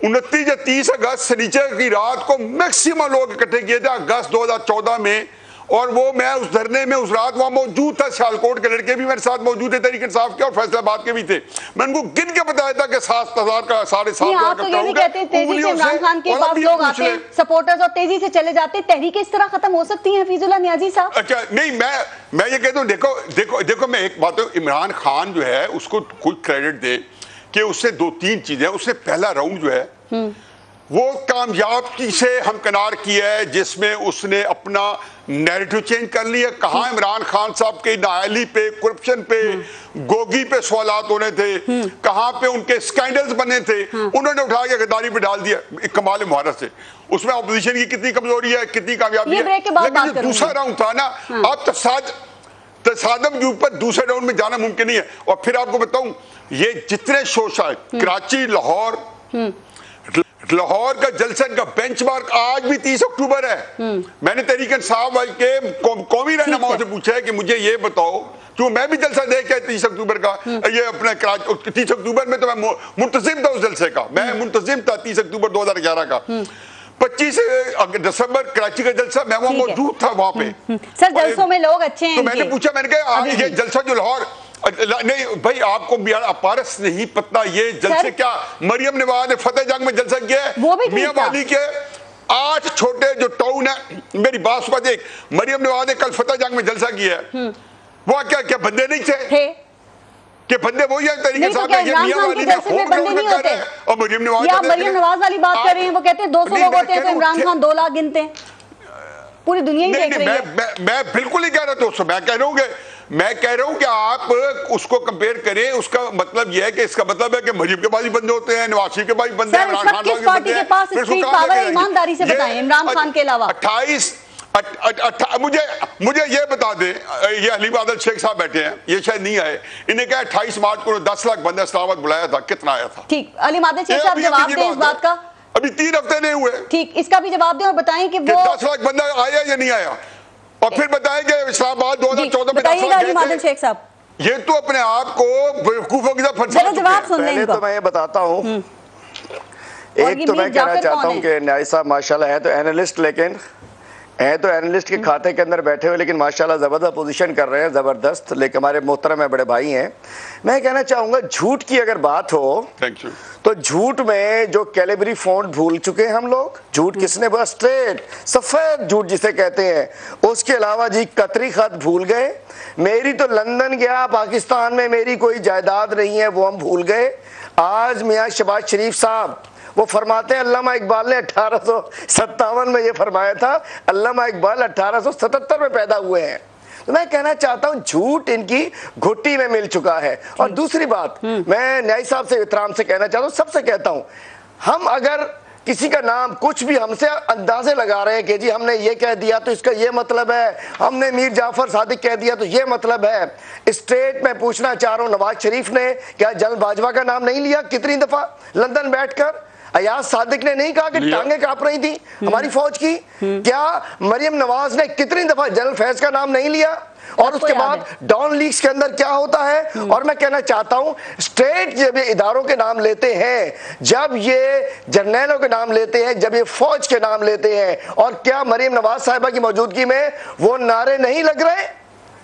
उनतीस या तीस अगस्त से नीचे की रात को मैक्सिमम लोग इकट्ठे किए थे। अगस्त 2014 में और वो मैं उस धरने में उस रात वहाँ मौजूद था सियालकोट के लड़के भी मेरे साथ मौजूद थे तरीके इंसाफ के और फैसलाबाद के भी थे। मैं उनको गिन के बताया था कि सात हज़ार का साढ़े सात हज़ार का तो इमरान खान के पास लोग आते सपोर्टर्स और तेज़ी से चले जाते तहरीक इस तरह खत्म हो सकती है फीजुल्ला नियाजी साहब? अच्छा नहीं मैं मैं ये कहता हूँ देखो देखो देखो मैं एक बात हूँ इमरान खान जो है उसको कोई क्रेडिट दे कि उससे दो तीन चीज़ें उसने पहला राउंड जो है वो कामयाबी से हमकनार किया है जिसमें उसने अपना नैरेटिव चेंज कर लिया कहा इमरान खान साहब के नायली पे करप्शन पे गोगी पे सवाल होने थे। कहाँ पे उनके स्कैंडल्स बने थे उन्होंने उठा के गद्दारी पे डाल दिया कमाल मुहारत से। उसमें अपोजिशन की कितनी कमज़ोरी है कितनी कामयाबी है। के बाद लेकिन जो दूसरा राउंड था ना अब तसाद तसादम के ऊपर दूसरे राउंड में जाना मुमकिन नहीं है। और फिर आपको बताऊँ ये जितने शोशा है कराची लाहौर लाहौर का जलसन का बेंचमार्क आज भी 30 अक्टूबर है। मैंने तरीके साहब के कौ, कौमी रहनुमाओं से पूछा है कि मुझे ये बताओ क्यों मैं भी जलसा देख के तीस अक्टूबर का ये अपना तीस अक्टूबर में तो मैं मुंतजिम था उस जलसे का। मैं मुंतजिम था तीस अक्टूबर 2011 का। पच्चीस दिसंबर कराची का जलसा मैं वहाँ मौजूद था वहाँ पे। सर जलसों में लोग अच्छे हैं तो मैंने पूछा मैंने कहा ये जलसा जो लाहौर नहीं भाई आपको पारस नहीं पता ये जलसे क्या? मरियम नवाज़ ने फतेह जंग में जलसा किया है। मियाँ। वाली के आठ छोटे जो टाउन है मेरी बात सुबह देख मरियम नवाज़ ने कल फतेह जंग में जलसा किया है। वो क्या क्या बंदे नहीं थे? कि बंदे वही है तरीके तो साहब क्या ने ये मियाँ वाली के ने जलसे में बंदे नहीं होते? हैं। और मरियम नवाज़ ये मरियम नवाज़ वाली बात कर रहे हैं वो कहते हैं दो सौ नहीं, लोग होते हैं तो हूँ इमरान खान दो लाख गिनते हैं। पूरी दुनिया ही देख रही है। मैं मैं बिल्कुल ही कह रहा दोस्तों मैं कह रहा हूँ कि मैं कह रहा हूँ कि आप उसको कंपेयर करें उसका मतलब यह है कि इसका मतलब है कि मरीब के पास भी बंदे होते हैं नवाज़ शरीफ के पास भी बंदे हैं इमरान खान के पास ईमानदारी से? बताएँ, इमरान खान के अलावा। अट्ठाईस अट- अट- अट्ठा- मुझे मुझे ये बता दें ये अली बादल शेख साहब बैठे हैं ये शायद नहीं आए। इन्हें क्या अट्ठाईस मार्च को दस लाख बंदे इस्लामाबाद बुलाया था कितना आया था? ठीक अली मादल शेख साहब जवाब दें इस बात का। अभी तीन हफ़्ते नहीं हुए। ठीक इसका भी जवाब दें और बताएँ कि कि वो दस लाख बंदा आया या नहीं आया? और फिर बताएँगे कि इस्लामाबाद दो हज़ार चौदह में ये तो अपने आप को बेवकूफों की लें पहले तो मैं ये बताता हूँ। एक तो मैं कहना चाहता हूँ कि न्याय साहब माशाल्लाह है तो एनालिस्ट लेकिन है तो एनालिस्ट के खाते के अंदर बैठे हुए लेकिन माशाल्लाह ज़बरदस्त पोजीशन कर रहे हैं ज़बरदस्त। लेकिन हमारे मोहतरम है बड़े भाई हैं। मैं कहना चाहूँगा झूठ की अगर बात हो थैंक यू तो झूठ में जो कैलेबरी फ़ोन भूल चुके हैं हम लोग झूठ किसने बोला? स्ट्रेट सफ़ेद झूठ जिसे कहते हैं। उसके अलावा जी कतरी खत भूल गए। मेरी तो लंदन गया पाकिस्तान में मेरी कोई जायदाद नहीं है वो हम भूल गए। आज मियाँ शबाज शरीफ साहब वो फरमाते हैं अल्लामा इकबाल ने अठारह में ये फरमाया था अल्लामा इकबाल 1877 में पैदा हुए हैं। तो मैं कहना चाहता हूँ झूठ इनकी घुट्टी में मिल चुका है। और दूसरी बात मैं न्याय साहब से इतराम से कहना चाहता हूँ सबसे कहता हूँ हम अगर किसी का नाम कुछ भी हमसे अंदाजे लगा रहे हैं कि जी हमने ये कह दिया तो इसका ये मतलब है हमने मीर जाफ़र सादिक कह दिया तो ये मतलब है। स्टेट में पूछना चाह रहा हूँ नवाज़ शरीफ ने क्या जनरल बाजवा का नाम नहीं लिया कितनी दफ़ा? लंदन बैठकर अयाज सादिक ने नहीं कहा कि टांगे काँप रही थी हमारी फौज की। क्या मरियम नवाज़ ने कितनी दफ़ा जनरल फैज का नाम नहीं लिया? और उसके बाद डॉन लीग्स के अंदर क्या होता है? और मैं कहना चाहता हूँ स्टेट जब ये इदारों के नाम लेते हैं जब ये जर्नैलों के नाम लेते हैं जब ये फौज के नाम लेते हैं और क्या मरियम नवाज़ साहिबा की मौजूदगी में वो नारे नहीं लग रहे?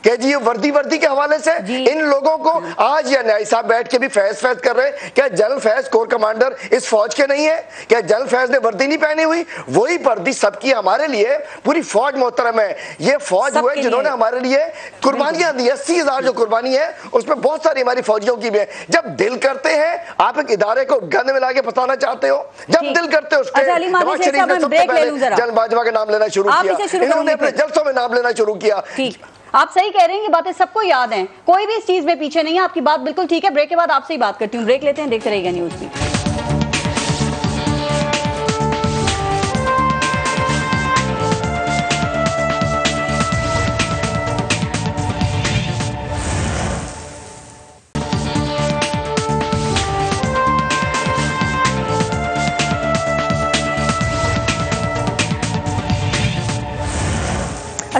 कि जी ये वर्दी वर्दी के हवाले से इन लोगों को आज या न्याय साहब बैठ के भी फैज फैज कर रहे हैं। क्या जनरल फैज कोर कमांडर इस फौज के नहीं है? क्या जनरल फैज ने वर्दी नहीं पहनी हुई? वही वर्दी सबकी हमारे लिए पूरी फौज मोहतरम है। ये फौज हुए जिन्होंने हमारे लिए कुर्बानियाँ दी अस्सी हज़ार जो कुर्बानी है उसमें बहुत सारी हमारी फौजियों की भी है। जब दिल करते हैं आप एक इदारे को गंद में लाके फंसाना चाहते हो? जब दिल करते हो उसके अच्छा, अली मादल नवाज़ शेख शरीफ साहब, ने मैं सबसे ब्रेक ले पहले लूँ जरा। जनरल बाजवा का नाम लेना शुरू किया। इन्होंने अपने। जलसों में नाम लेना शुरू किया। आप सही कह रहे हैं, ये बातें सबको याद हैं। कोई भी इस चीज़ में पीछे नहीं है, आपकी बात बिल्कुल ठीक है। ब्रेक के बाद आपसे ही बात करती हूँ। ब्रेक लेते हैं, देखते रहेगा न्यूज़ भी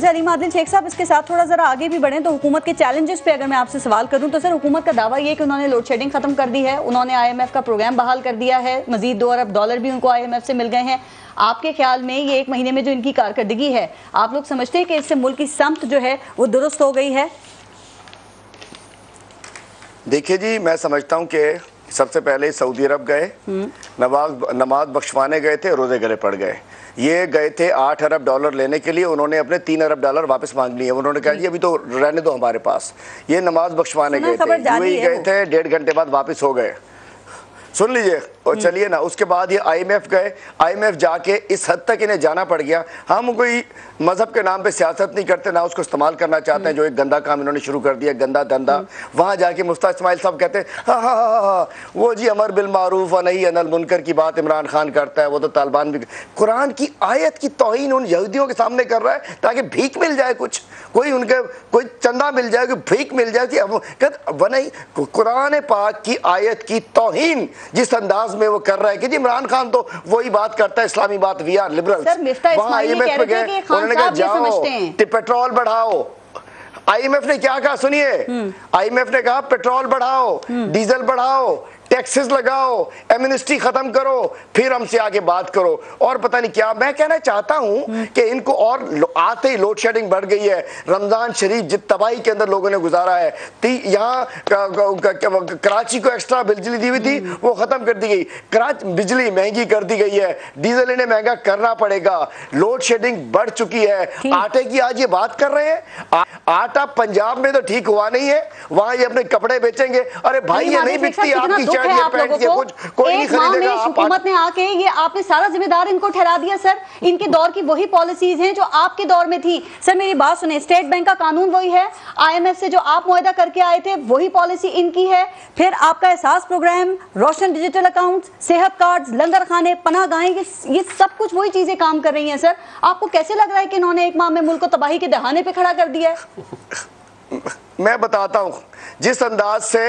अच्छा अलीम आदिल शेख साहब इसके साथ थोड़ा जरा आगे भी बढ़े तो हुकूमत के चैलेंजेस पे अगर मैं आपसे सवाल करूँ तो सर हुकूमत का दावा ये कि उन्होंने लोड शेडिंग खत्म कर दी है उन्होंने आईएमएफ का प्रोग्राम बहाल कर दिया है मजीद दो अरब डॉलर भी उनको आईएमएफ से मिल गए हैं। आपके ख्याल में ये एक महीने में जो इनकी कारकर्दगी है आप लोग समझते हैं कि इससे मुल्क की समत जो है वो दुरुस्त हो गई है? देखिए जी मैं समझता हूँ कि सबसे पहले सऊदी अरब गए नमाज़ नमाज़ बख्शवाने गए थे रोज़े गले पड़ गए। ये गए थे आठ अरब डॉलर लेने के लिए उन्होंने अपने तीन अरब डॉलर वापस मांग लिए। उन्होंने कहा जी अभी तो रहने दो हमारे पास। ये नमाज़ बख्शवाने गए थे। यूएई गए थे डेढ़ घंटे बाद वापस हो गए। सुन लीजिए और चलिए ना उसके बाद ये आईएमएफ गए। आईएमएफ जाके इस हद तक इन्हें जाना पड़ गया। हम कोई मज़हब के नाम पे सियासत नहीं करते ना उसको इस्तेमाल करना चाहते हैं जो एक गंदा काम इन्होंने शुरू कर दिया गंदा धंधा। वहाँ जाके मुफ्ता इस्माइल साहब कहते हैं हाँ हाँ हाँ हाँ वो जी अमर बिल मारूफ और नहीं अनल मुनकर की बात इमरान खान करता है वो तो तालिबान भी कुरान की आयत की तोहिन उन यहूदियों के सामने कर रहा है ताकि भीख मिल जाए कुछ। कोई उनके कोई चंदा मिल जाए कोई भीख मिल जाए कि अब कहते वो नहीं कुरान पाक की आयत की तोहिन जिस अंदाज में वो कर रहा है कि जी इमरान खान तो वही बात करता है इस्लामी बात we are liberal sir, I M F गए पेट्रोल बढ़ाओ। आईएमएफ ने क्या कहा सुनिए? आईएमएफ ने कहा पेट्रोल बढ़ाओ डीजल बढ़ाओ टैक्सेस लगाओ एमनिस्ट्री खत्म करो फिर हमसे आगे बात करो। और पता नहीं क्या मैं कहना चाहता हूँ कि इनको और आते ही लोड शेडिंग बढ़ गई है। रमज़ान शरीफ जित तबाही के अंदर लोगों ने गुजारा है। यहाँ कराची को एक्स्ट्रा बिजली दी हुई थी वो खत्म कर दी गई। कराची बिजली महँगी कर दी गई है। डीजल इन्हें महँगा करना पड़ेगा। लोड शेडिंग बढ़ चुकी है। आटे की आज ये बात कर रहे हैं। आटा पंजाब में तो ठीक हुआ नहीं है। वहाँ ये अपने कपड़े बेचेंगे। अरे भाई ये नहीं बिकती आपकी है आप लोगों को। कोई एक माह में हुकूमत ने आके ये आपने सारा जिम्मेदार इनको ठहरा दिया सर। इनके दौर की वही पॉलिसीज़ हैं जो आपके दौर में थी। सर मेरी बात सुने स्टेट बैंक का कानून वही है। आईएमएफ से जो आप मुआदा करके आए थे वही पॉलिसी इनकी है। फिर आपका Ehsaas programme Roshan digital account Sehat card लंगर खाने पनाह गाहें ये, ये सब कुछ वही चीज़ें काम कर रही हैं सर। आपको कैसे लग रहा है कि इन्होंने एक माह में मुल्क को तबाही के दहाने पे खड़ा कर दिया है? मैं बताता हूँ जिस अंदाज से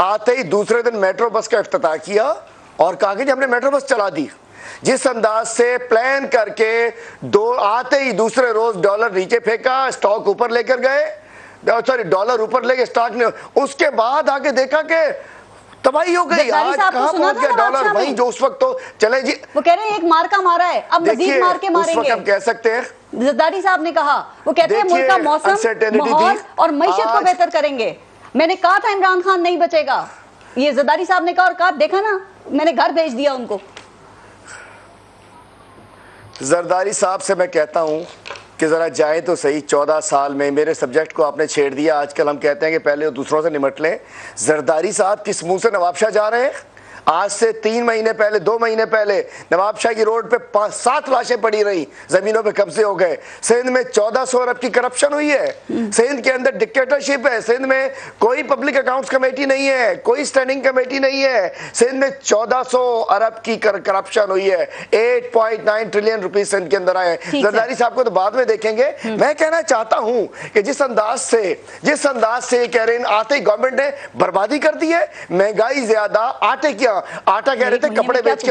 आते ही दूसरे दिन मेट्रो बस का इफ्तः किया और कहा कि हमने मेट्रो बस चला दी। जिस अंदाज से प्लान करके दो आते ही दूसरे रोज डॉलर नीचे फेंका स्टॉक ऊपर लेकर गए। सॉरी डॉलर ऊपर लेके स्टॉक ने उसके बाद आके देखा कि तबाही हो गई। आज कहाँ पहुँच गया डॉलर वहीं? जो उस वक्त तो चले जी। वो कह रहे हैं एक मार का मारा है अब मजीद मार के उस वक्त हम कह सकते हैं। जरदारी साहब ने कहा वो कहते हैं मुल्क का मौसम माहौल और मीशत को बेहतर करेंगे। मैंने कहा था इमरान खान नहीं बचेगा। ये जदारी साहब ने कहा और कहा, देखा ना, मैंने घर भेज दिया उनको। जरदारी साहब से मैं कहता हूँ कि ज़रा जाए तो सही, चौदह साल में मेरे सब्जेक्ट को आपने छेड़ दिया। आजकल हम कहते हैं कि पहले दूसरों से निमट लें। जरदारी साहब किस मुँह से नवाबशाह जा रहे हैं? आज से तीन महीने पहले दो महीने पहले नवाब शाह की रोड पे पाँच सात लाशें पड़ी रही जमीनों पे कब्जे हो गए। सिंध में चौदह सौ अरब की करप्शन हुई है। सिंध के अंदर डिक्टेटरशिप है। सिंध में कोई पब्लिक अकाउंट्स कमेटी नहीं है कोई स्टैंडिंग कमेटी नहीं है। सिंध में चौदह सौ अरब की करप्शन हुई है। Eight point nine trillion rupees Sindh के अंदर आए। जरदारी साहब को तो बाद में देखेंगे। मैं कहना चाहता हूँ कि जिस अंदाज से जिस अंदाज से कह रहे आते ही गवर्नमेंट ने बर्बादी कर दी है। महँगाई ज़्यादा आटे क्या आटा कह रहे थे कपड़े बेच के?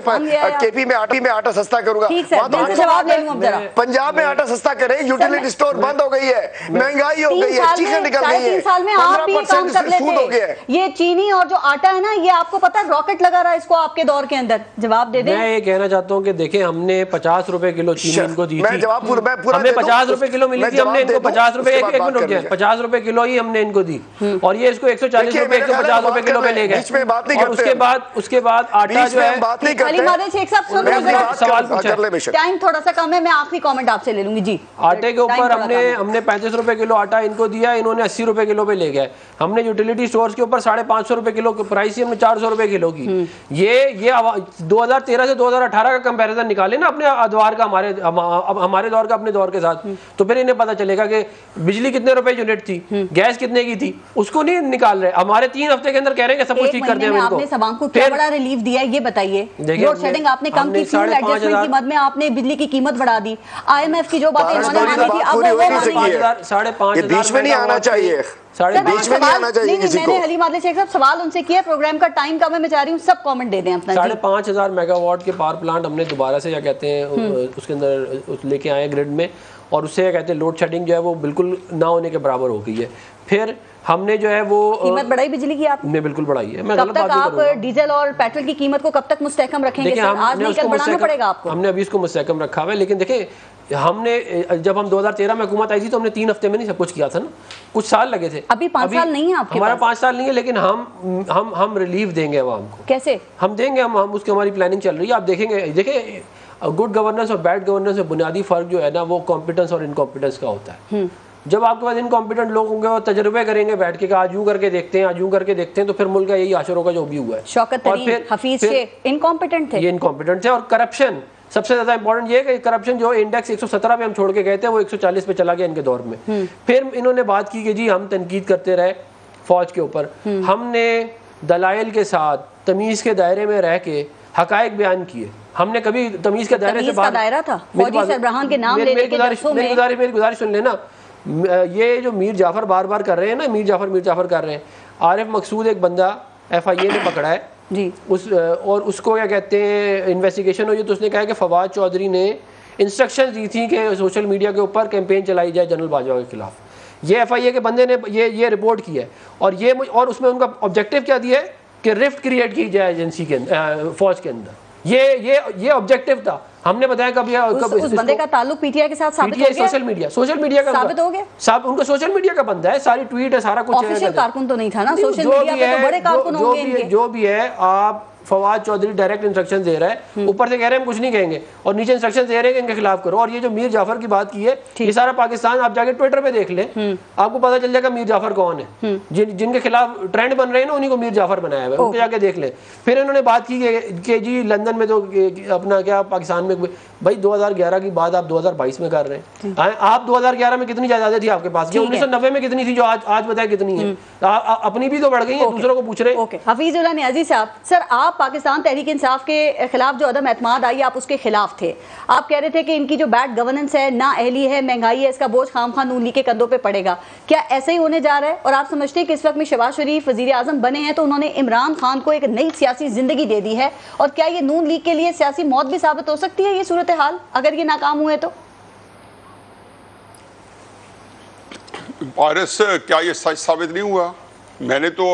केपी में आटा में आटा सस्ता करूँगा। तो मैं पंजाब में आटा सस्ता करे यूटिलिटी स्टोर बंद हो गई है महँगाई हो गई है चीखें निकल गई है। साल में आप भी ये काम कर इसमें सूद गया लेते ये चीनी और जो आटा है ना ये आपको पता है रॉकेट लगा रहा है इसको आपके दौर के अंदर। जवाब दे दें। मैं ये कहना चाहता हूँ कि देखें हमने पचास रुपए किलो चीनी इनको दी मैं थी। जवाब पूरा- मैं पूरा हमें पचास रुपए किलो मिली थी हमने इनको पचास रुपए एक एक मिनट रुक जाए पचास रुपए किलो ही हमने इनको दी। और ये इसको एक सौ चालीस रुपए एक सौ पचास रुपए किलो रहे ले गए। में उसके बाद उसके बाद आटा जो है बात नहीं करते। अली मादे शेख सुन लो अपनी जरा। बात सवाल कर- कर ले बेशक। टाइम थोड़ा सा कम है मैं आखिरी कमेंट आपसे ले लूँगी जी। आटे के ऊपर हमने हमने पैंतीस रुपए किलो आटा इनको दिया इन्होंने अस्सी रुपए किलो पे ले गए। हमने यूटिलिटी स्टोर्स के ऊपर साढ़े पाँच सौ रुपए किलो की प्राइस हमने चार सौ रुपए किलो की। ये ये दो हज़ार तेरह से दो हज़ार अठारह का कंपैरिजन निकाले ना अपने अदवार का हमारे हमारे दौर का अपने दौर के साथ। तो फिर इन्हें पता चलेगा कि बिजली कितने रुपए यूनिट थी गैस कितने की थी उसको नहीं निकाल रहे। हमारे तीन हफ़्ते के अंदर कह रहे हैं कि सब कुछ ठीक कर महीने क्या रिलीफ दिया है ये बताइए लोड शेडिंग आपने कम की फ्यूल एडजस्टमेंट की मद में आपने बिजली की कीमत बढ़ा दी आईएमएफ की जो बातें इन्होंने मानी थी अब वो है। बीच में नहीं आना चाहिए। साढ़े सर, बीच में नहीं आना चाहिए नहीं, नहीं, किसी को। हलीम आदले शेख साहब सवाल उनसे किया प्रोग्राम का टाइम कम है मैं चाह रही हूँ सब कमेंट दे दें अपना। साढ़े पाँच हज़ार मेगावाट के पावर प्लांट हमने दोबारा से क्या कहते हैं हम्म। उसके अंदर लेके आए ग्रिड में और उससे क्या कहते हैं लोड शेडिंग जो है वो बिल्कुल ना होने के बराबर हो गई है। फिर हमने जो है वो कीमत बढ़ाई बिजली की आपने बिल्कुल बढ़ाई है। मैं कब तक आप डीजल और पेट्रोल की कीमत को कब तक मुस्तहकम रखेंगे आज नहीं कल बढ़ाना पड़ेगा आपको। हमने अभी उसको मुस्तहकम रखा हुआ है लेकिन देखिए हमने जब हम 2013 में हुकूमत आई थी तो हमने तीन हफ़्ते में नहीं सब कुछ किया था ना। कुछ साल लगे थे। अभी पाँच साल नहीं है आपके हमारा। पाँच साल नहीं है लेकिन हम हम हम रिलीफ देंगे आवाम को कैसे? हम देंगे हम हम उसकी हमारी प्लानिंग चल रही है। आप देखेंगे देखिए गुड गवर्नेंस और बैड गवर्नेंस में बुनियादी फ़र्क जो है ना वो कॉम्पिटेंस और इनकॉम्पिटेंस का होता है। जब आपके पास इनकॉम्पिटेंट लोग होंगे और तजर्बे करेंगे बैठ के आज यूँ करके देखते हैं आज यूँ करके देखते हैं तो फिर मुल्क का यही आशरों का जो भी हुआ है। शौकत और फिर- हफीज इनकॉम्पिटेंट थे। ये इनकॉम्पिटेंट थे और करप्शन सबसे ज़्यादा इंपॉर्टेंट ये कि करप्शन जो इंडेक्स 117 पे हम छोड़ के गए थे वो 140 पे चला गया इनके दौर में। फिर इन्होंने बात की कि जी हम तनकीद करते रहे फौज के ऊपर। हमने दलाइल के साथ तमीज़ के दायरे में रह के हकायक बयान किए। हमने कभी तमीज़ के दायरे से दायरा था? फौजी बात- सरबराहान के नाम लेने के गुजारिश मेरी गुजारिश मेरी गुजारिश सुन लेना। ये जो मीर जाफ़र बार बार कर रहे हैं ना मीर जाफ़र मीर जाफ़र कर रहे हैं। आरिफ मकसूद एक बंदा एफ़ आई ए ने पकड़ा है। जी। उस और उसको क्या कहते हैं इन्वेस्टिगेशन हुई तो उसने कहा कि फवाद चौधरी ने इंस्ट्रक्शन दी थी कि सोशल मीडिया के ऊपर कैंपेन चलाई जाए जनरल बाजवा के खिलाफ। ये एफआईए के बंदे ने ये ये रिपोर्ट की है। और ये और उसमें उनका ऑब्जेक्टिव क्या दिया है? कि रिफ्ट क्रिएट की जाए एजेंसी के फौज के अंदर। ये ये ये ऑब्जेक्टिव था। हमने बताया कभी उस, कब उस बंदे का ताल्लुक पीटीआई के साथ साबित हो गया? सोशल मीडिया सोशल मीडिया का साबित हो गया? साहब उनका सोशल मीडिया का बंदा है सारी ट्वीट है सारा कुछ ऑफिशियल कारकुन तो नहीं था ना? सोशल मीडिया पे तो बड़े कारकुन होंगे इनके। जो भी है आप फवाद चौधरी डायरेक्ट इंस्ट्रक्शन दे रहा है। ऊपर से कह रहे हैं हम कुछ नहीं कहेंगे और नीचे इंस्ट्रक्शन दे रहे हैं कि इनके खिलाफ करो। और ये जो मीर जाफ़र की बात की है ये सारा पाकिस्तान आप जाके ट्विटर पे देख लें। आपको पता चल जाएगा मीर जाफ़र कौन है। जिन जिनके खिलाफ ट्रेंड बन रहे हैं ना उन्हीं को मीर जाफ़र बनाया हुआ है। उनके जाके देख लें। फिर इन्होंने बात की कि- जी लंदन में तो अपना क्या पाकिस्तान में भाई 2011 की बात आप 2022 में कर रहे हैं। आए- आप 2011 में कितनी जायदादें थी आपके पास? उन्नीस सौ है। 1990 में कितनी थी जो आज आज बताए कितनी है। अपनी भी तो बढ़ गई है दूसरों को पूछ रहे हैं। ओके। हफीजुल्लाह नियाजी साहब सर आप पाकिस्तान तहरीक इंसाफ के खिलाफ जो अदम एतमाद आई, आप उसके खिलाफ थे। आप कह रहे थे कि इनकी जो बैड गवर्नेंस है, ना अहली है, महँगाई है, इसका बोझ खाम खान नून के कंधों पे पड़ेगा। क्या ऐसे ही होने जा रहा है? और आप समझते हैं कि इस वक्त में शबाज शरीफ वज़ीर आज़म बने हैं तो उन्होंने इमरान खान को एक नई सियासी ज़िंदगी दे दी है। और क्या ये नून लीग के लिए सियासी मौत भी साबित हो सकती है ये सूरत हाल अगर ये नाकाम हुए तो? वायरस क्या ये सच साबित नहीं हुआ? मैंने तो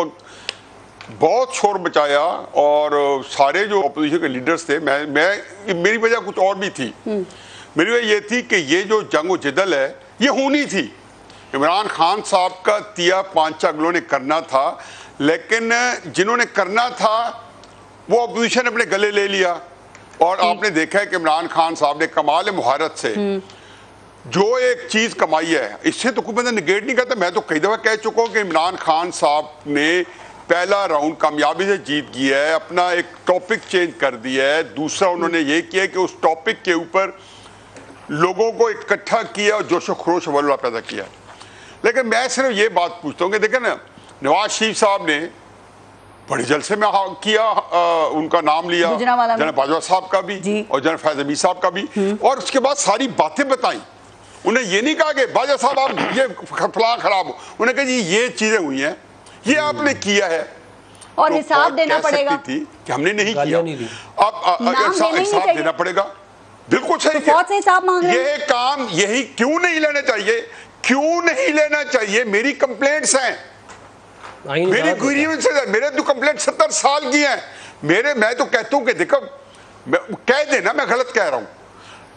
बहुत शोर बचाया और सारे जो अपोजिशन के लीडर्स थे मैं मैं मेरी वजह कुछ और भी थी। मेरी वजह ये थी कि ये जो जंग जदल है ये होनी थी। इमरान खान साहब का तिया पांचा अगलों ने करना था लेकिन जिन्होंने करना था वो अपोजिशन अपने गले ले लिया। और आपने देखा है कि इमरान खान साहब ने कमाल महारत से। जो एक चीज़ कमाई है इससे तो कोई बंदा निगेट नहीं करता। मैं तो कई दफ़ा कह चुका हूँ कि इमरान खान साहब ने पहला राउंड कामयाबी से जीत गया है अपना एक टॉपिक चेंज कर दिया है। दूसरा उन्होंने ये किया कि उस टॉपिक के ऊपर लोगों को इकट्ठा किया और जोशो खरोश वल्ला पैदा किया। लेकिन मैं सिर्फ़ ये बात पूछता हूँ कि देखें ना नवाज़ शरीफ साहब ने बड़े जलसे में हा- किया आ, उनका नाम लिया जनरल बाजवा साहब का भी और जनरल फैज अमीर साहब का भी। और उसके बाद सारी बातें बताई। उन्हें ये नहीं कहा कि बाजा साहब आप ये फला खराब हो। उन्हें कहा जी ये चीज़ें हुई हैं। ये आपने किया है। और तो हिसाब देना पड़ेगा। थी कि हमने नहीं किया। नहीं अब हिसाब। देना पड़ेगा। बिल्कुल सही तो से हिसाब मांग रहे ये काम यही क्यों नहीं लेना चाहिए? क्यों नहीं लेना चाहिए? मेरी कंप्लेंट्स हैं। मेरी। ग्रीवेंस है। मेरे तो कंप्लेंट सत्तर साल की हैं। मेरे मैं तो कहता हूँ कि देखो कह देना मैं गलत कह रहा हूँ।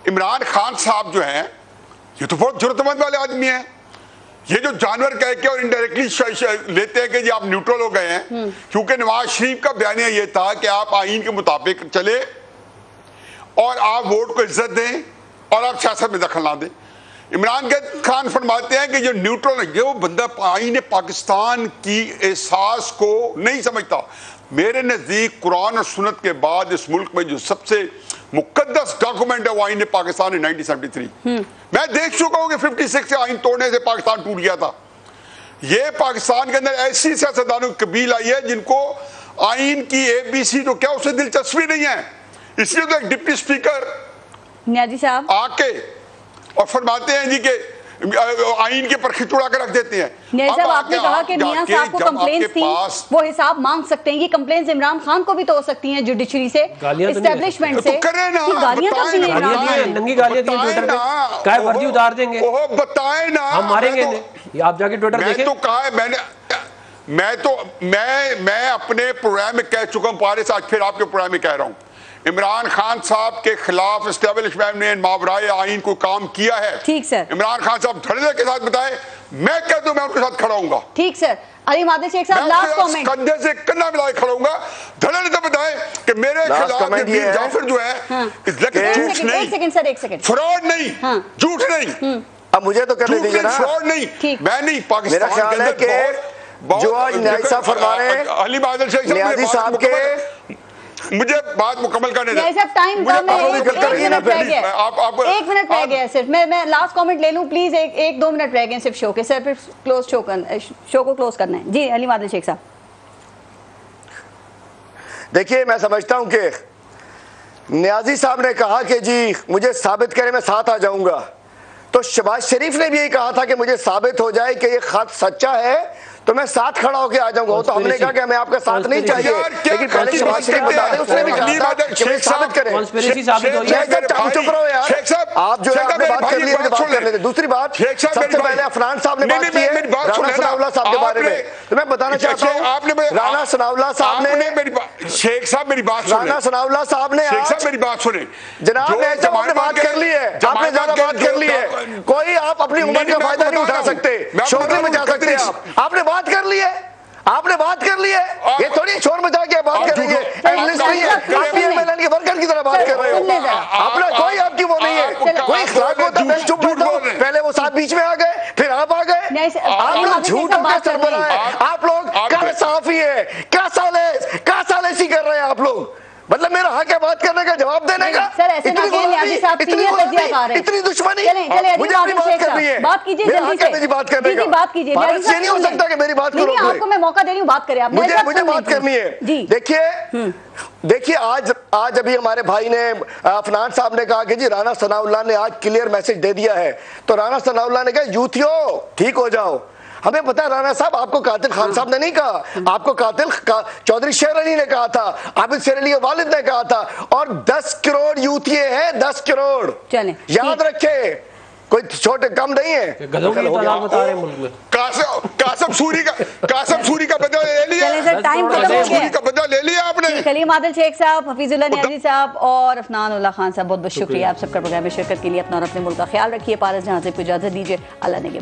इमरान खान साहब जो हैं ये तो बहुत जरूरतमंद वाले आदमी हैं। ये जो जानवर कह के और इनडायरेक्टली लेते हैं कि जी आप न्यूट्रल हो गए हैं क्योंकि नवाज़ शरीफ का बयान ये था कि आप आइन के मुताबिक चले और आप वोट को इज़्ज़त दें और आप सियासत में दखल ना दें। इमरान खान फरमाते हैं कि जो न्यूट्रल है ये वो बंदा आइन पाकिस्तान की एहसास को नहीं समझता। मेरे नज़दीक कुरान और सुनत के बाद इस मुल्क में जो सबसे मुकद्दस डॉक्यूमेंट है वो आइन पाकिस्तान है 1973 मैं देख चुका हूँ कि 56 से आइन तोड़ने से पाकिस्तान टूट गया था। ये पाकिस्तान के अंदर ऐसी सियासतदानों की कबील आई है जिनको आइन की एबीसी तो क्या उसे दिलचस्पी नहीं है? इसलिए तो एक डिप्टी स्पीकर नियाजी साहब। आके और फरमाते हैं जी के आइन के पर खिचुड़ा के रख देते हैं। साहब आपने कहा आप कि मियाँ साहब को कंप्लेंट्स थी वो हिसाब मांग सकते हैं ये कंप्लेंट्स इमरान खान को भी तो हो सकती हैं जुडिशरी से गालियाँ तो एस्टेब्लिशमेंट तो से। करें ना गालियाँ कब बताएँ हैं इमरान खान। ने? नंगी गालियाँ दी ट्विटर पे। क्या वर्दी उतार देंगे? ओहो बताएँ ना हम मारेंगे तो- आप जाके ट्विटर मैं देखें। तो कहा है मैंने मैं तो मैं मैं अपने प्रोग्राम में कह चुका हूँ पारिस आज फिर आपके प्रोग्राम में कह रहा हूँ। इमरान खान साहब के खिलाफ एस्टेब्लिशमेंट ने मावराए आइन को काम किया है। ठीक, सर। इमरान खान साहब धड़ल्ले के साथ बताए मैं कह दूँ मैं उनके साथ खड़ा हूँगा। ठीक सर। अली मादे शेख साहब लास्ट कमेंट कंधे से कन्ना मिलाए खड़ा हूँगा। धड़ल्ले तो बताए कि मेरे खिलाफ है। जाफ़र जो है हाँ। झूठ नहीं। सेकंड सर एक सेकंड फ्रॉड नहीं। हाँ। झूठ नहीं। अब मुझे तो झूठ दीजिए नहीं ना? फ्रॉड नहीं। मैं नहीं पाकिस्तान के अंदर जो आज साहब फरमा रहे हैं, अली बादल शेख साहब के मुझे बात मुकम्मल करने दें। साहब टाइम कम है एक, मिनट रह गया। आप- आप- एक मिनट रह गया सिर्फ़। मैं मैं लास्ट कमेंट ले लूँ प्लीज़ एक एक दो मिनट रह गए सिर्फ़ शो के। सर फिर क्लोज शो कर शो को क्लोज करना है। जी अली मादल शेख साहब। देखिए मैं समझता हूँ कि न्याजी साहब ने कहा कि जी मुझे साबित करें मैं साथ आ जाऊँगा। तो शबाज शरीफ ने भी यही कहा था कि मुझे साबित हो जाए कि ये खत सच्चा है तो मैं साथ खड़ा होकर आ जाऊँगा। तो हमने कहा कि हमें आपका साथ नहीं चाहिए लेकिन पहले शबाज शरीफ बता दें उसने भी कहा था कि साबित साहब, करें। चुप रहो यार। आप जो है आपने बात कर ली। बात दूसरी बात सबसे पहले अफरान साहब ने बात की है। राणा सुने ना। सनाउल्लाह साहब के बारे में। तो मैं बताना चाहता शेख- आपने हूँ राणा सनाउल्लाह साहब ने मेरी शेख साहब मेरी बात राणा सनाउल्लाह साहब ने शेख साहब मेरी बात सुने जनाब आपने बात कर ली है। आपने ज़्यादा बात कर ली है। कोई आप अपनी उम्र का फ़ायदा नहीं उठा सकते शोर नहीं मचा सकते। आप आपने बात कर ली है? आपने बात कर ली है? ये थोड़ी शोर मचा के बात कर रही है। है। एमएलएन के वर्कर की तरह बात कर रहे हो। अपना कोई आपकी वो नहीं है। कोई इखलाक होता है चुप बैठा बोल रहे हैं। पहले वो साथ बीच में आ गए फिर आप आ गए। आप लोग झूठ का झूठों साहब के बात कर रहे सरबराह हैं। आप लोग क्या साफी है क्या साले क्या सालेसी कर रहे हैं आप लोग? मेरा हक है बात करने का जवाब देने का। सर ऐसे ना कहें न्याजी साहब सीनियर गुलामी, तजियाकार हैं। इतनी दुश्मनी। चलें चलें मुझे अपनी बात करनी है। बात कीजिए जल्दी से। मेरी बात करने जी, जी, का। बात कीजिए। भारत न्याजी से नहीं हो सकता कि मेरी बात नहीं को नहीं रोक आपको मैं मौका दे रही हूँ बात करें। आप मुझे मुझे बात करनी है। जी। देखिए देखिए आज आज अभी हमारे भाई ने अफनान साहब ने कहा कि जी राणा सनाउल्लाह ने आज क्लियर मैसेज दे दिया है। तो राणा सनाउल्लाह ने कहा यूथियो ठीक हो जाओ। हमें पता है राणा साहब आपको कातिल खान साहब ने नहीं कहा। आपको कातिल का, चौधरी शेर अली ने कहा था आबिद शेर अली वालिद ने कहा था और 10 करोड़ यूथिये हैं 10 करोड़। चलें, याद रखे कोई छोटे कम नहीं है। गधों की तादाद बता रहे मुल्क में। कासम कासम सूरी का कासम सूरी का बदला ले लिया। चलें सर टाइम करोड़ खत्म हो गधे गया। सूरी का बदला ले लिया आपने। ठीक अली मादल शेख साहब हफीजुल्लाह न्याजी साहब और अफनान उल्लाह खान साहब बहुत बहुत शुक्रिया। आप सबका प्रोग्राम में शिरकत के लिए अपना और अपने मुल्क का ख्याल रखिए। पारस जहाँ से इजाज़त दीजिए। अल्लाह ने के